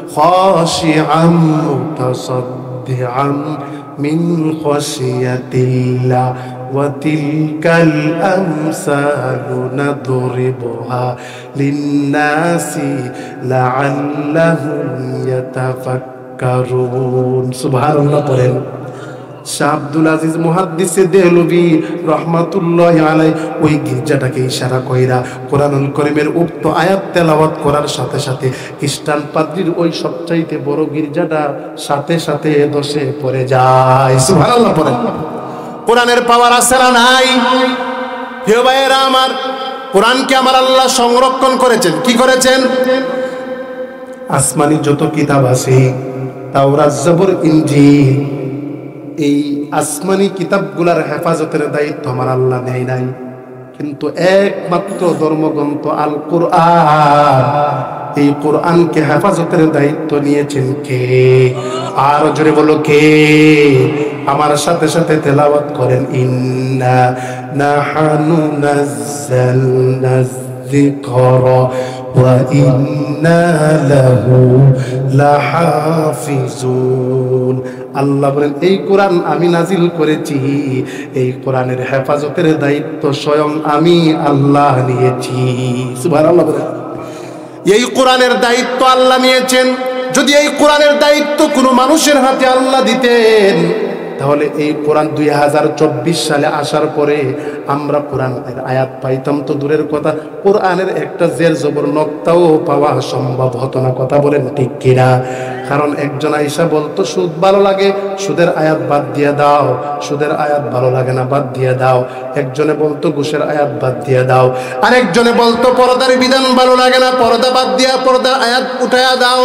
خاشعا متصدعا من خشية الله وتلك الأمثال نضربها للناس لعلهم يتفكرون. سبحان الله শাহ আব্দুল আজিজ মুহাদ্দিসে দেহলবি রহমাতুল্লাহ আলাই ওই গির্জাটাকে ইশারা কইরা কোরআনুল করিমের উক্ত আয়াত তেলাওয়াত করার সাথে সাথে খ্রিস্টান পাদ্রির ওই সবচাইতে বড় গির্জাটা সাথে সাথে দশে পড়ে যায়। সুবহানাল্লাহ পড়েন কোরআনের পাওয়ার আছে না নাই? হে ভাইয়েরা আমার, কোরআনকে আমার আল্লাহ সংরক্ষণ করেছেন। কি করেছেন? আসমানি যত কিতাব আছে, তাওরাত, জবর, ইনজিল এই আসমানি কিতাবগুলার হেফাজতের দায়িত্ব আমার আল্লাহ নেয় নাই। কিন্তু একমাত্র ধর্মগ্রন্থ আল কোরআন এই কোরআনকে হেফাজতের দায়িত্ব নিয়েছেন কে? আর জোরে বলো কে? আমার সাথে সাথে তেলাওয়াত করেন, ইন্না নাহানু নাযালনা ওয়া ইন্না লাহু লাহাফিজুন আল্লাহ বলেন, এই কোরআন আমি নাজিল করেছি। এই কোরআনের হেফাজতের দায়িত্ব স্বয়ং আমি আল্লাহ নিয়েছি। সুবহানাল্লাহ বলেন। এই কোরআনের দায়িত্ব আল্লাহ নিয়েছেন। যদি এই কোরআনের দায়িত্ব কোনো মানুষের হাতে আল্লাহ দিতেন তাহলে এই কোরআন দুই হাজার চব্বিশ সালে আসার পরে আমরা কোরআনের আয়াত পাইতাম তো দূরের কথা। কোরআনের একটা জের জবর নক্তাও পাওয়া সম্ভব হতো না, কথা বলেন ঠিক কিনা? কারণ একজন আইসা বলতো, সুদ ভালো লাগে, সুদের আয়াত বাদ দিয়ে দাও, সুদের আয়াত ভালো লাগে না, বাদ দিয়ে দাও। একজনে বলতো, ঘুষের আয়াত বাদ দিয়ে দাও। আরেকজনে বলতো, পর্দার বিধান ভালো লাগে না, পর্দা বাদ দিয়া পর্দার আয়াত উঠাইয়া দাও।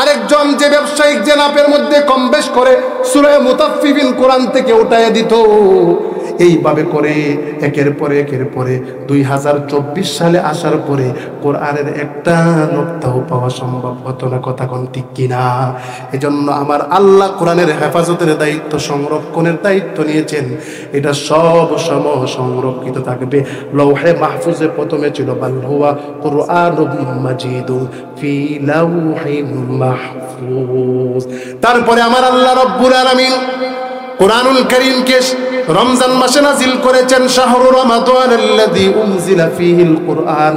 আরেকজন যে ব্যবসায়িক জেনাপের মধ্যে কম বেশ করে সুরে মুতাফিবিল কোরআন থেকে উঠাইয়া দিত। এইভাবে করে, একের পরে একের পরে দুই হাজার চব্বিশ সালে আসার পরে কোরআনের একটা নোক্তাও পাওয়া সম্ভব হতো না, কথা কোন ঠিক কিনা? এজন্য আমার আল্লাহ কোরআনের হেফাজতের দায়িত্ব, সংরক্ষণের দায়িত্ব নিয়েছেন। এটা সব সম সংরক্ষিত থাকবে। লৌহে মাহফুজে প্রথমে ছিল বাল্হুয়া কোরআন তারপরে আমার আল্লাহ রব্বুল আলামিন কোরআনুল করিমকে রমজান মাসে নাজিল করেছেন শাহরু রমাদান আল্লাযী উনজিলা ফীহিল কুরআন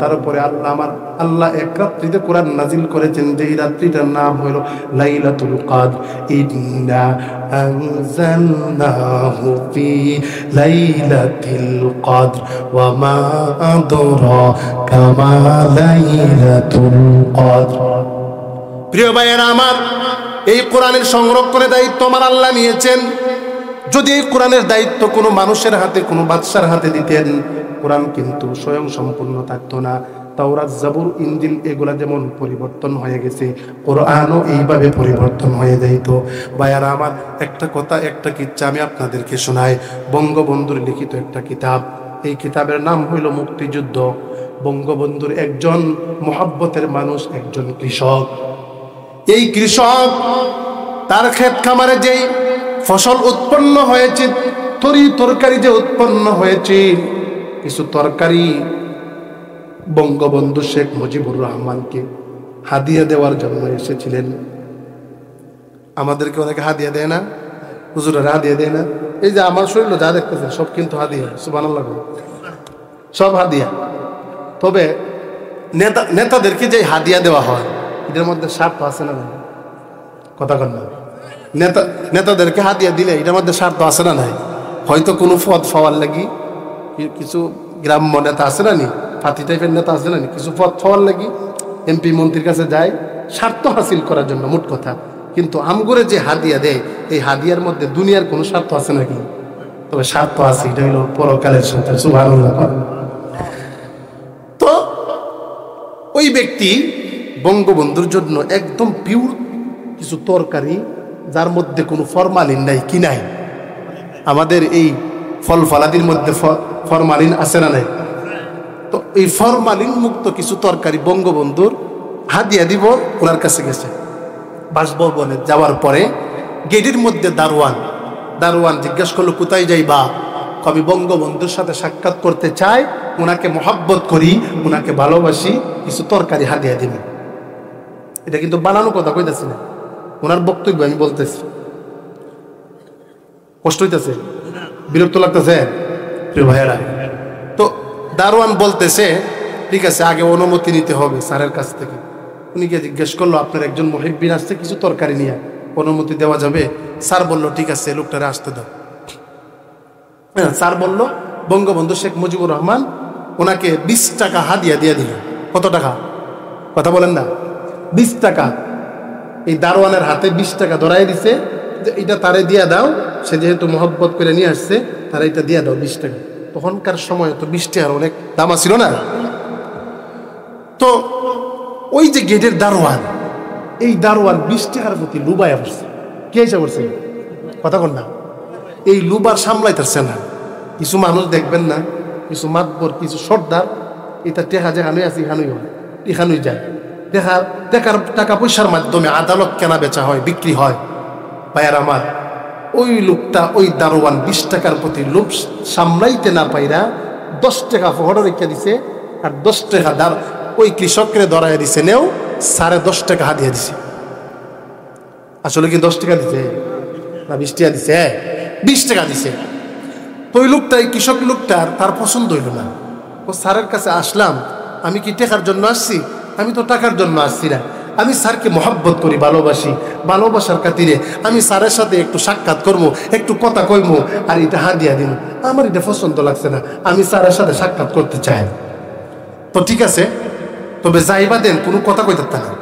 তারপরে আল্লাহ আমার, আল্লাহ এক রাত্রিতে কোরআন নাজিল করেছেন, যেই রাত্রিটার নাম হলো লাইলাতুল কদর। ইন্না আনজালনাহু ফি লাইলাতিল কদর ওয়া মা আদরাকা মা লাইলাতুল প্রিয় ভাইয়েরা আমার এই কোরআনের সংরক্ষণের দায়িত্ব আমার আল্লাহ নিয়েছেন। যদি এই কোরআনের দায়িত্ব কোনো মানুষের হাতে, কোনো বাদশার হাতে দিতেন, কোরআন কিন্তু স্বয়ং সম্পূর্ণ থাকতো না। তাওরাত, জাবুর ইঞ্জিল এগুলা যেমন পরিবর্তন হয়ে গেছে, কোরআনও এইভাবে পরিবর্তন হয়ে যাইত। ভাইয়ারা, আমার একটা কথা, একটা কিচ্ছা আমি আপনাদেরকে শোনাই। বঙ্গবন্ধুর লিখিত একটা কিতাব, এই কিতাবের নাম হইল মুক্তিযুদ্ধ। বঙ্গবন্ধুর একজন মহাব্বতের মানুষ, একজন কৃষক। এই কৃষক তার ক্ষেত খামারে যেই ফসল উৎপন্ন হয়েছে, তরি তরকারি যে উৎপন্ন হয়েছে, কিছু তরকারি বঙ্গবন্ধু শেখ মুজিবুর রহমানকে হাদিয়া দেওয়ার জন্য এসেছিলেন। আমাদেরকে অনেকে হাদিয়া দেয় না, হুজুরের হাদিয়া দেয় না। এই যে আমার শরীর যা দেখতেছেন, সব কিন্তু হাদিয়া সব সুবান সব হাদিয়া। তবে নেতা নেতাদেরকে যে হাদিয়া দেওয়া হয় এটার মধ্যে স্বার্থ আছে না নাই? কথা কন নেতা, নেতাদেরকে হাতিয়া দিলে এটার মধ্যে স্বার্থ আছে না নাই? হয়তো কোনো পদ পাওয়ার লাগি কিছু গ্রাম্য নেতা আছে না নি? ফাতি টাইপের নেতা আছে না নি? কিছু পথ পাওয়ার লাগি এমপি মন্ত্রীর কাছে যায়, স্বার্থ হাসিল করার জন্য মোট কথা। কিন্তু আমগরে যে হাদিয়া দেয়, এই হাদিয়ার মধ্যে দুনিয়ার কোনো স্বার্থ আছে নাকি? তবে স্বার্থ আছে, এটা হলো পরকালের সাথে তো, ওই ব্যক্তি বঙ্গবন্ধুর জন্য একদম পিওর কিছু তরকারি, যার মধ্যে কোনো ফরমালিন নাই কি নাই? আমাদের এই ফল ফলাদির মধ্যে ফরমালিন আছে না নাই? তো এই ফরমালিন মুক্ত কিছু তরকারি বঙ্গবন্ধুর হাদিয়া দিব, ওনার কাছে গেছে। বাসভবনে যাওয়ার পরে গেটের মধ্যে দারোয়ান দারোয়ান জিজ্ঞেস করল, কোথায় যাই যাইবা কবি বঙ্গবন্ধুর সাথে সাক্ষাৎ করতে চাই ওনাকে মহাব্বত করি, ওনাকে ভালোবাসি, কিছু তরকারি হাদিয়া দিবেন এটা কিন্তু বানানো কথা কইতেছি না। ওনার বক্তব্য আমি বলতেছি। কষ্ট হইতেছে? বিরক্ত লাগতেছে? ভাইয়েরা। তো দারোয়ান বলতেছে, ঠিক আছে, আগে অনুমতি নিতে হবে স্যারের কাছ থেকে। উনি গিয়ে জিজ্ঞেস করল, আপনার একজন মহিবিন আসছে, কিছু তরকারি নিয়ে অনুমতি দেওয়া যাবে? স্যার বলল, ঠিক আছে, লোকটারে আসতে দাও। হ্যাঁ স্যার বলল, বঙ্গবন্ধু শেখ মুজিবুর রহমান ওনাকে বিশ টাকা হাদিয়া দিয়ে দিল কত টাকা? কথা বলেন না। বিশ টাকা। এই দারোয়ানের হাতে বিশ টাকা ধরাই দিছে। যে এটা তারে দিয়া দাও, সে যেহেতু মহব্বত করে নিয়ে আসছে, তারা এটা দিয়া দাও বিশ টাকা। তখনকার সময় তো বিশ টাকার অনেক দাম ছিল না। তো ওই যে গেটের দারোয়ান, এই দারোয়ান বিশ টাকার প্রতি লুবাই পড়ছে। কে এসে পড়ছে? কথা কন না। এই লুবার সামলাইতেছে না। কিছু মানুষ দেখবেন না, কিছু মাতবর, কিছু সর্দার, এটা টেহা যেখানে আছে, এখানেই হয়, এখানেই যায়। দেখার দেখার টাকা পয়সার মাধ্যমে আদালত কেনা বেচা হয়, বিক্রি হয়। ভাইয়ার আমার, ওই লোকটা, ওই দারোয়ান বিশ টাকার প্রতি লোভ সামলাইতে না পাইরা দশ টাকা ফহর রেখে দিছে আর দশ টাকা দার ওই কৃষককে ধরাই দিছে, নেও সাড়ে দশ টাকা হাতিয়ে দিছে। আসলে কি দশ টাকা দিছে? না বিশ টাকা দিছে? হ্যাঁ বিশ টাকা দিছে। তো ওই লোকটা, এই কৃষক লোকটার তার পছন্দ হইল না। ও স্যারের কাছে আসলাম, আমি কি টেকার জন্য আসছি? আমি তো টাকার জন্য আসছি না। আমি স্যারকে মহাব্বত করি, ভালোবাসি। ভালোবাসার খাতিরে আমি স্যারের সাথে একটু সাক্ষাৎ করব, একটু কথা কইবো, আর এটা হাদিয়া দিব। আমার এটা পছন্দ লাগছে না। আমি স্যারের সাথে সাক্ষাৎ করতে চাই। তো ঠিক আছে, তবে যাইবা দেন, কোনো কথা কই থাকতে না।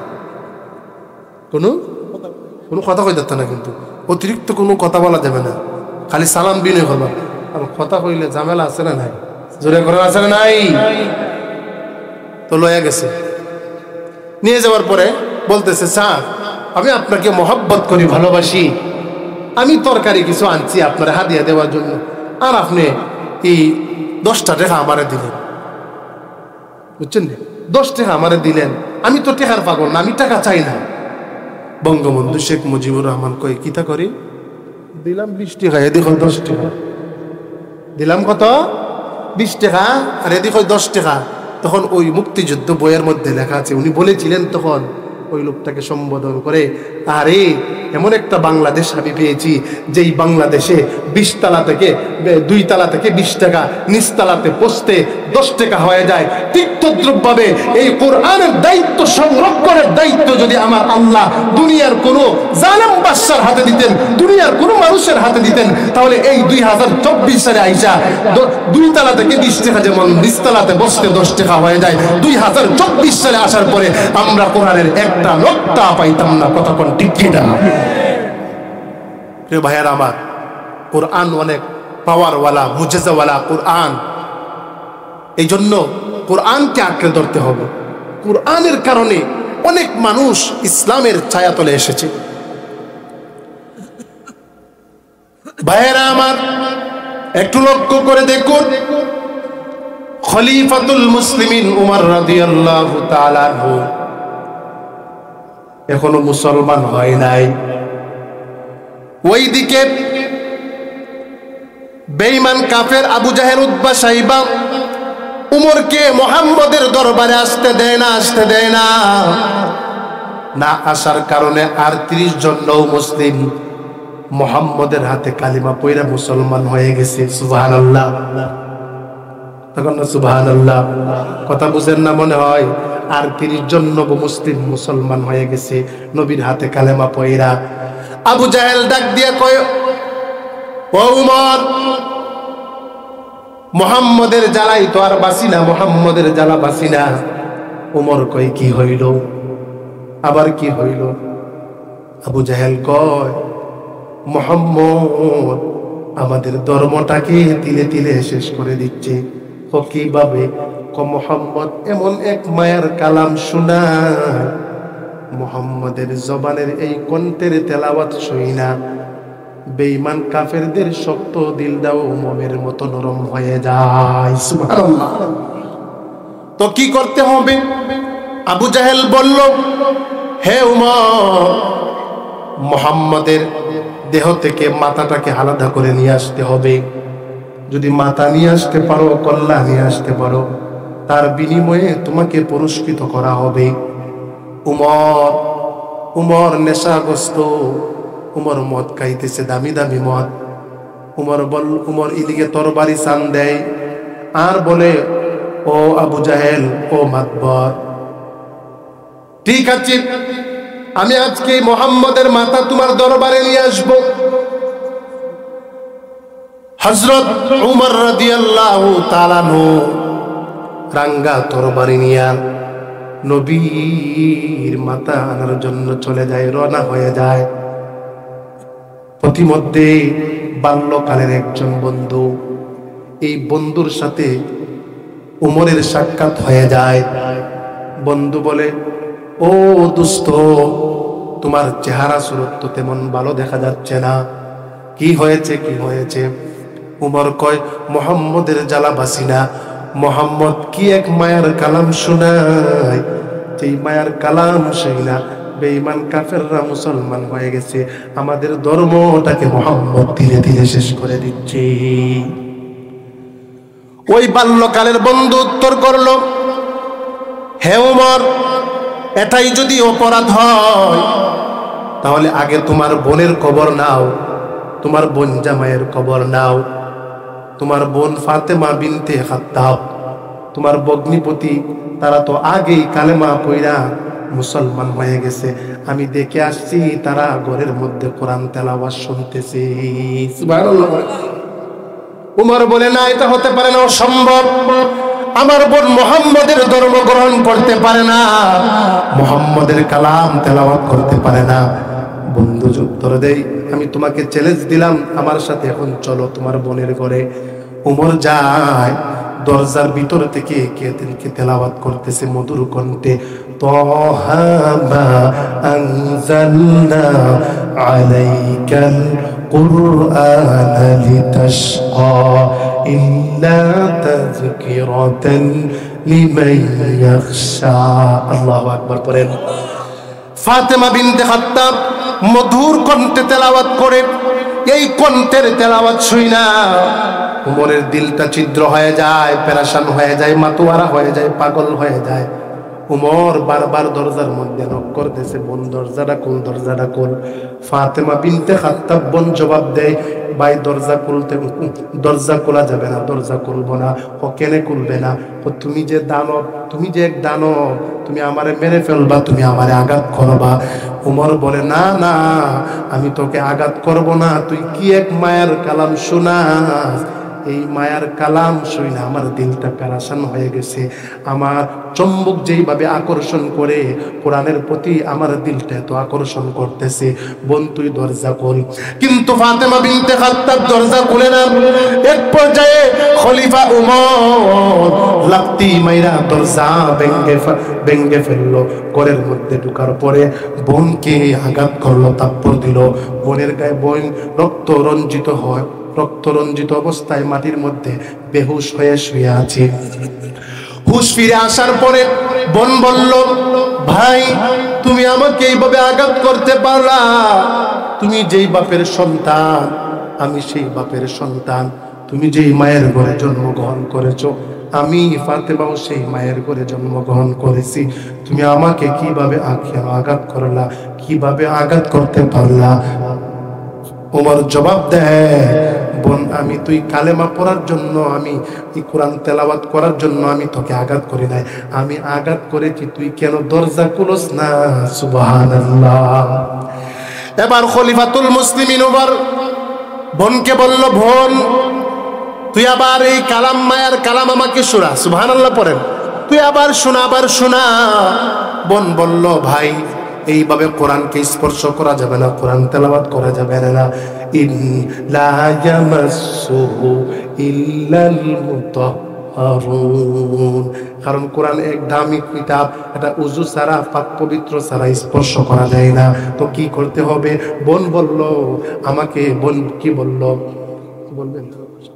কোনো? কোনো কথা কই থাকতে না কিন্তু। অতিরিক্ত কোনো কথা বলা যাবে না। খালি সালাম বিনয় করবা। আর কথা কইলে ঝামেলা আছে না নাই? জোরে করার আছে না নাই? তো লয়া গেছে। নিয়ে যাওয়ার পরে বলতেছে, স্যার, আমি আপনাকে মহব্বত করি, ভালোবাসি। আমি তরকারি কিছু আনছি আপনার হাদিয়া দেওয়ার জন্য। আর আপনি এই দশটা টাকা আমারে দিলেন। বুঝছেন দশ টাকা আমারে দিলেন। আমি তো টেকার পাগল না, আমি টাকা চাই না। বঙ্গবন্ধু শেখ মুজিবুর রহমান কই কিতা করি? দিলাম বিশ টাকা এদিক দশ টাকা দিলাম কত? বিশ টাকা আর এদিক দশ টাকা তখন ওই মুক্তিযুদ্ধ বইয়ের মধ্যে লেখা আছে, উনি বলেছিলেন তখন ওই লোকটাকে সম্বোধন করে আরে এমন একটা বাংলাদেশ আমি পেয়েছি, যেই বাংলাদেশে বিশ তালা থেকে দুই তালা থেকে বিশ টাকা নিচতলাতে পৌঁছতে দশ টাকা হয়ে যায়। তীর্থদ্রুপভাবে এই কোরআনের দায়িত্ব, সংরক্ষণের দায়িত্ব যদি আমার আল্লাহ দুনিয়ার কোনো জালাম বাদশার হাতে দিতেন, দুনিয়ার কোনো মানুষের হাতে দিতেন, তাহলে এই দুই হাজার চব্বিশ সালে আইসা দুই তালা থেকে বিশ টাকা যেমন নিচতলাতে বসতে দশ টাকা হয়ে যায়, দুই হাজার চব্বিশ সালে আসার পরে আমরা কোরআনের একটা লোকটা পাইতাম না কতক্ষণ টিকি না প্রিয় ভাইয়ার আমার, কোরআন অনেক পাওয়ারওয়ালা মুজেজাওয়ালা কোরআন। এই জন্য কোরআনকে আঁকড়ে ধরতে হবে। কোরআনের কারণে অনেক মানুষ ইসলামের ছায়াতলে এসেছে। ভাইয়েরা আমার, একটু লক্ষ্য করে দেখুন। খলিফাতুল মুসলিমিন উমর রাদিয়াল্লাহু তাআলা এখনও মুসলমান হয় নাই। ওইদিকে বেইমান কাফের আবু জাহের উদ্বা সাহিবা উমরকে মোহাম্মদের দরবারে আসতে দেয় না, আসতে দেয় না। না আসার কারণে আর ত্রিশ জন নৌ মুসলিম মোহাম্মদের হাতে কালিমা পইরা মুসলমান হয়ে গেছে সুবাহান আল্লাহ তখন সুবাহান আল্লাহ কথা বুঝেন না মনে হয়? আর তিরিশ জন নব মুসলিম মুসলমান হয়ে গেছে, নবীর হাতে কালেমা পয়রা আবু জাহেল ডাক দিয়া কয়, ও উমর, মোহাম্মদের জ্বালাই তো আর বাসি না, মোহাম্মদের জ্বালা বাসি না। উমর কয়, কি হইল? আবার কি হইল? আবু জাহেল কয়, মোহাম্মদ, আমাদের ধর্মটাকে তিলে তিলে শেষ করে দিচ্ছে। কীভাবে ক মোহাম্মদ এমন এক মায়ার কালাম শোনা। মোহাম্মদের জবানের এই কণ্ঠের তেলাওয়াত শুই না। বেঈমান কাফেরদের শক্ত দিলদাও মমের মতো নরম হয়ে যায়। তো কি করতে হবে? আবু জাহেল বলল, হে উমর, মোহাম্মদের দেহ থেকে মাথাটাকে আলাদা করে নিয়ে আসতে হবে। যদি মাথা নিয়ে আসতে পারো কল্লা নিয়ে আসতে পারো, তার বিনিময়ে তোমাকে পুরস্কৃত করা হবে। উমর উমর নেশাগ্রস্ত, উমর মদ খাইতেছে দামি দামি মদ। উমর বল, উমর এদিকে তরবারি সান দেয়, আর বলে, ও আবু জাহেল, ও মাতবর। ঠিক আছে, আমি আজকে মোহাম্মদের মাথা তোমার দরবারে নিয়ে আসব। হজরত উমর রাদিয়াল্লাহু তাআলাহু রাঙ্গা তরবারি নিয়া নবীর মাথা আনার জন্য চলে যায়, রওনা হয়ে যায়। প্রতিমধ্যে বাল্যকালের একজন বন্ধু এই বন্ধুর সাথে উমরের সাক্ষাৎ হয়ে যায়। বন্ধু বলে, ও দুস্থ তোমার চেহারা সুরত তো তেমন ভালো দেখা যাচ্ছে না। কি হয়েছে কি হয়েছে? উমর কয়, মোহাম্মদের জ্বালা বাসি না। মোহাম্মদ কি এক মায়ার কালাম শোনায়? যেই মায়ার কালাম সেই না। বেঈমান কাফেররা মুসলমান হয়ে গেছে। আমাদের ধর্মটাকে মোহাম্মদ ধীরে ধীরে শেষ করে দিচ্ছে। ওই বাল্যকালের বন্ধু উত্তর করল, হে উমর, এটাই যদি অপরাধ হয়, তাহলে আগে তোমার বোনের কবর নাও। তোমার বোন জামাইয়ের কবর নাও। তোমার বোন ফাতেমা বিনতে খাত্তাব। তোমার বগ্নিপতি তারা তো আগেই কালেমা পইরা মুসলমান হয়ে গেছে। আমি দেখে আসছি, তারা ঘরের মধ্যে কোরআন তেলাওয়াত শুনতেছে। উমর বলে, না, এটা হতে পারে না, অসম্ভব। আমার বোন মোহাম্মদের ধর্ম গ্রহণ করতে পারে না। মোহাম্মদের কালাম তেলাওয়াত করতে পারে না। বন্ধু উত্তর দেই আমি তোমাকে চ্যালেঞ্জ দিলাম আমার সাথে এখন চলো তোমার বোনের ঘরে উমর যায় দরজার ভিতর থেকে কে কে তেলাওয়াত করতেছে মধুর কণ্ঠে তহামা আনজালনা আলাইকাল القرآن لتشقى إلا تذكرة لمن يخشى الله أكبر قرآن ফাতেমা বিনতে খাত্তাব মধুর কণ্ঠে তেলাওয়াত করে, এই কণ্ঠের তেলাওয়াত শুই না উমরের দিলটা ছিদ্র হয়ে যায়, পেরাশান হয়ে যায়, মাতুয়ারা হয়ে যায়, পাগল হয়ে যায়। উমর বারবার দরজার মধ্যে নক করতেছে, বোন, দরজাটা কোন দরজাটা কোন ফাতেমা বিনতে খাত্তাব, বোন, জবাব দেয় ভাই, দরজা খুলতে, দরজা খোলা যাবে না, দরজা খুলবো না ও কেনে খুলবে না। ও, তুমি যে দানব, তুমি যে এক দানব, তুমি আমারে মেরে ফেলবা, তুমি আমারে আঘাত করবা। উমর বলে, না না, আমি তোকে আঘাত করব না। তুই কি এক মায়ের কালাম শোনাস? এই মায়ার কালাম শুই না, আমার দিলটা প্যারাসান হয়ে গেছে। আমার চম্বুক যেইভাবে আকর্ষণ করে, কোরআনের প্রতি আমার দিলটা এত আকর্ষণ করতেছে। বোন, তুই দরজা খোল। কিন্তু ফাতেমা বিনতে খাত্তাব দরজা খুলে না। এক পর্যায়ে খলিফা উমর লাত্তি মাইরা দরজা ভেঙ্গে ভেঙ্গে ফেলল। ঘরের মধ্যে ঢুকার পরে বোনকে আঘাত করল তাপ্পর দিল। বোনের গায়ে বোন রক্ত রঞ্জিত হয়। রক্তরঞ্জিত অবস্থায় মাটির মধ্যে বেহুশ হয়ে শুয়ে আছে। হুশ ফিরে আসার পরে বোন বলল, ভাই, তুমি আমাকে এইভাবে আঘাত করতে পারলা। তুমি যেই বাপের সন্তান, আমি সেই বাপের সন্তান। তুমি যেই মায়ের ঘরে জন্মগ্রহণ করেছ, আমি ফাতেমাও সেই মায়ের ঘরে জন্মগ্রহণ করেছি। তুমি আমাকে কীভাবে আঘাত করলা? কীভাবে আঘাত করতে পারলা? ওমর জবাব দেয় বোন আমি তুই কালেমা পড়ার জন্য, আমি এই কোরআন তেলাওয়াত করার জন্য আমি তোকে আঘাত করি নাই। আমি আঘাত করেছি, তুই কেন দরজা খুলস না? সুবহানাল্লাহ। এবার খলিফাতুল মুসলিমিন ওমর বোনকে বলল, বোন, তুই আবার এই কালাম মায়ার কালাম আমাকে শোনা। সুবহান আল্লাহ পড়েন। তুই আবার শোনা আবার শোনা। বোন বলল, ভাই এইভাবে কোরআনকে স্পর্শ করা যাবে না, কোরআন তেলাবাদ করা যাবে না। কারণ কোরআন এক দামি কিতাব, এটা উজু ছাড়া, পাক পবিত্র ছাড়া স্পর্শ করা যায় না। তো কি করতে হবে? বোন বলল, আমাকে বোন কি বলল? কি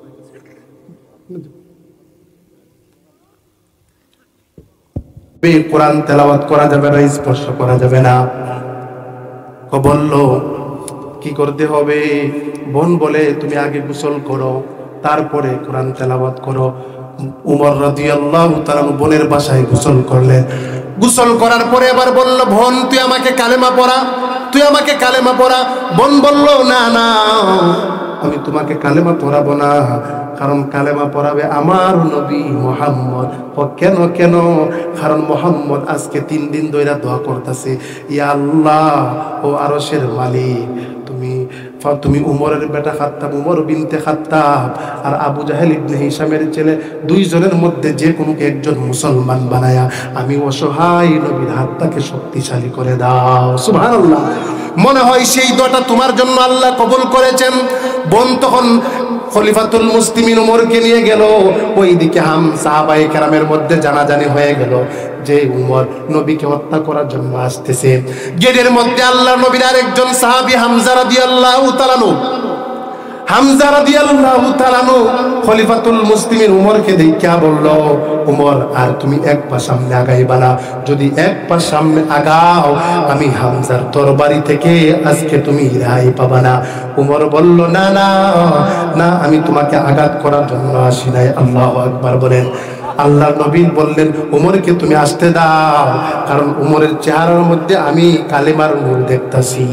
কোরআন তেলাওয়াত করা যাবে না, স্পর্শ করা যাবে না। ও বলল, কি করতে হবে? বোন বলে, তুমি আগে গোসল করো, তারপরে কোরআন তেলাওয়াত করো। উমর রাদিয়াল্লাহু তাআলা বোনের বাসায় গোসল করলেন। গোসল করার পরে আবার বলল, বোন, তুই আমাকে কালেমা পড়া, তুই আমাকে কালেমা পড়া। বোন বলল, না না। আমি তোমাকে কালেমা পড়াবো না। কারণ কালেমা পড়াবে আমার নবী মোহাম্মদ। কেন কেন? কারণ মোহাম্মদ আজকে তিন দিন ধরে দোয়া করতেছে, ইয়া আল্লাহ, ও আরশের মালিক, তুমি তুমি উমরের বেটা খাত্তাব, উমর বিনতে খাত্তাব আর আবু জাহেল ইবনে হিসামের ছেলে দুইজনের মধ্যে যে কোনো একজন মুসলমান বানায়া, আমি অসহায় নবীর হাতটাকে শক্তিশালী করে দাও। সুবহানাল্লাহ। মনে হয় সেই দোয়াটা তোমার জন্য আল্লাহ কবুল করেছেন। বোন তখন খলিফাতুল মুসলিমিন উমরকে নিয়ে গেল। ওইদিকে হাম সাহাবাই কেরামের মধ্যে জানাজানি হয়ে গেল যে উমর নবীকে হত্যা করার জন্য আসতেছে। গেটের মধ্যে আল্লাহ নবীর আরেকজন সাহাবি হামজারা দিয়ে আল্লাহ তাআলা হামজা রাদিয়াল্লাহু খলিফাতুল মুসলিমিন উমরকে বলল, উমর, আর তুমি এক পা সামনে আগাইবা না। যদি এক পা সামনে আগাও, আমি হামজার তরবারি থেকে আজকে তুমি রেহাই পাবা না। উমর বলল, না না না, আমি তোমাকে আঘাত করার জন্য আসি নাই। আল্লাহু আকবার বলেন। আল্লাহ নবী বললেন, উমরকে তুমি আসতে দাও, কারণ উমরের চেহারার মধ্যে আমি কালেমার নূর দেখতাছি।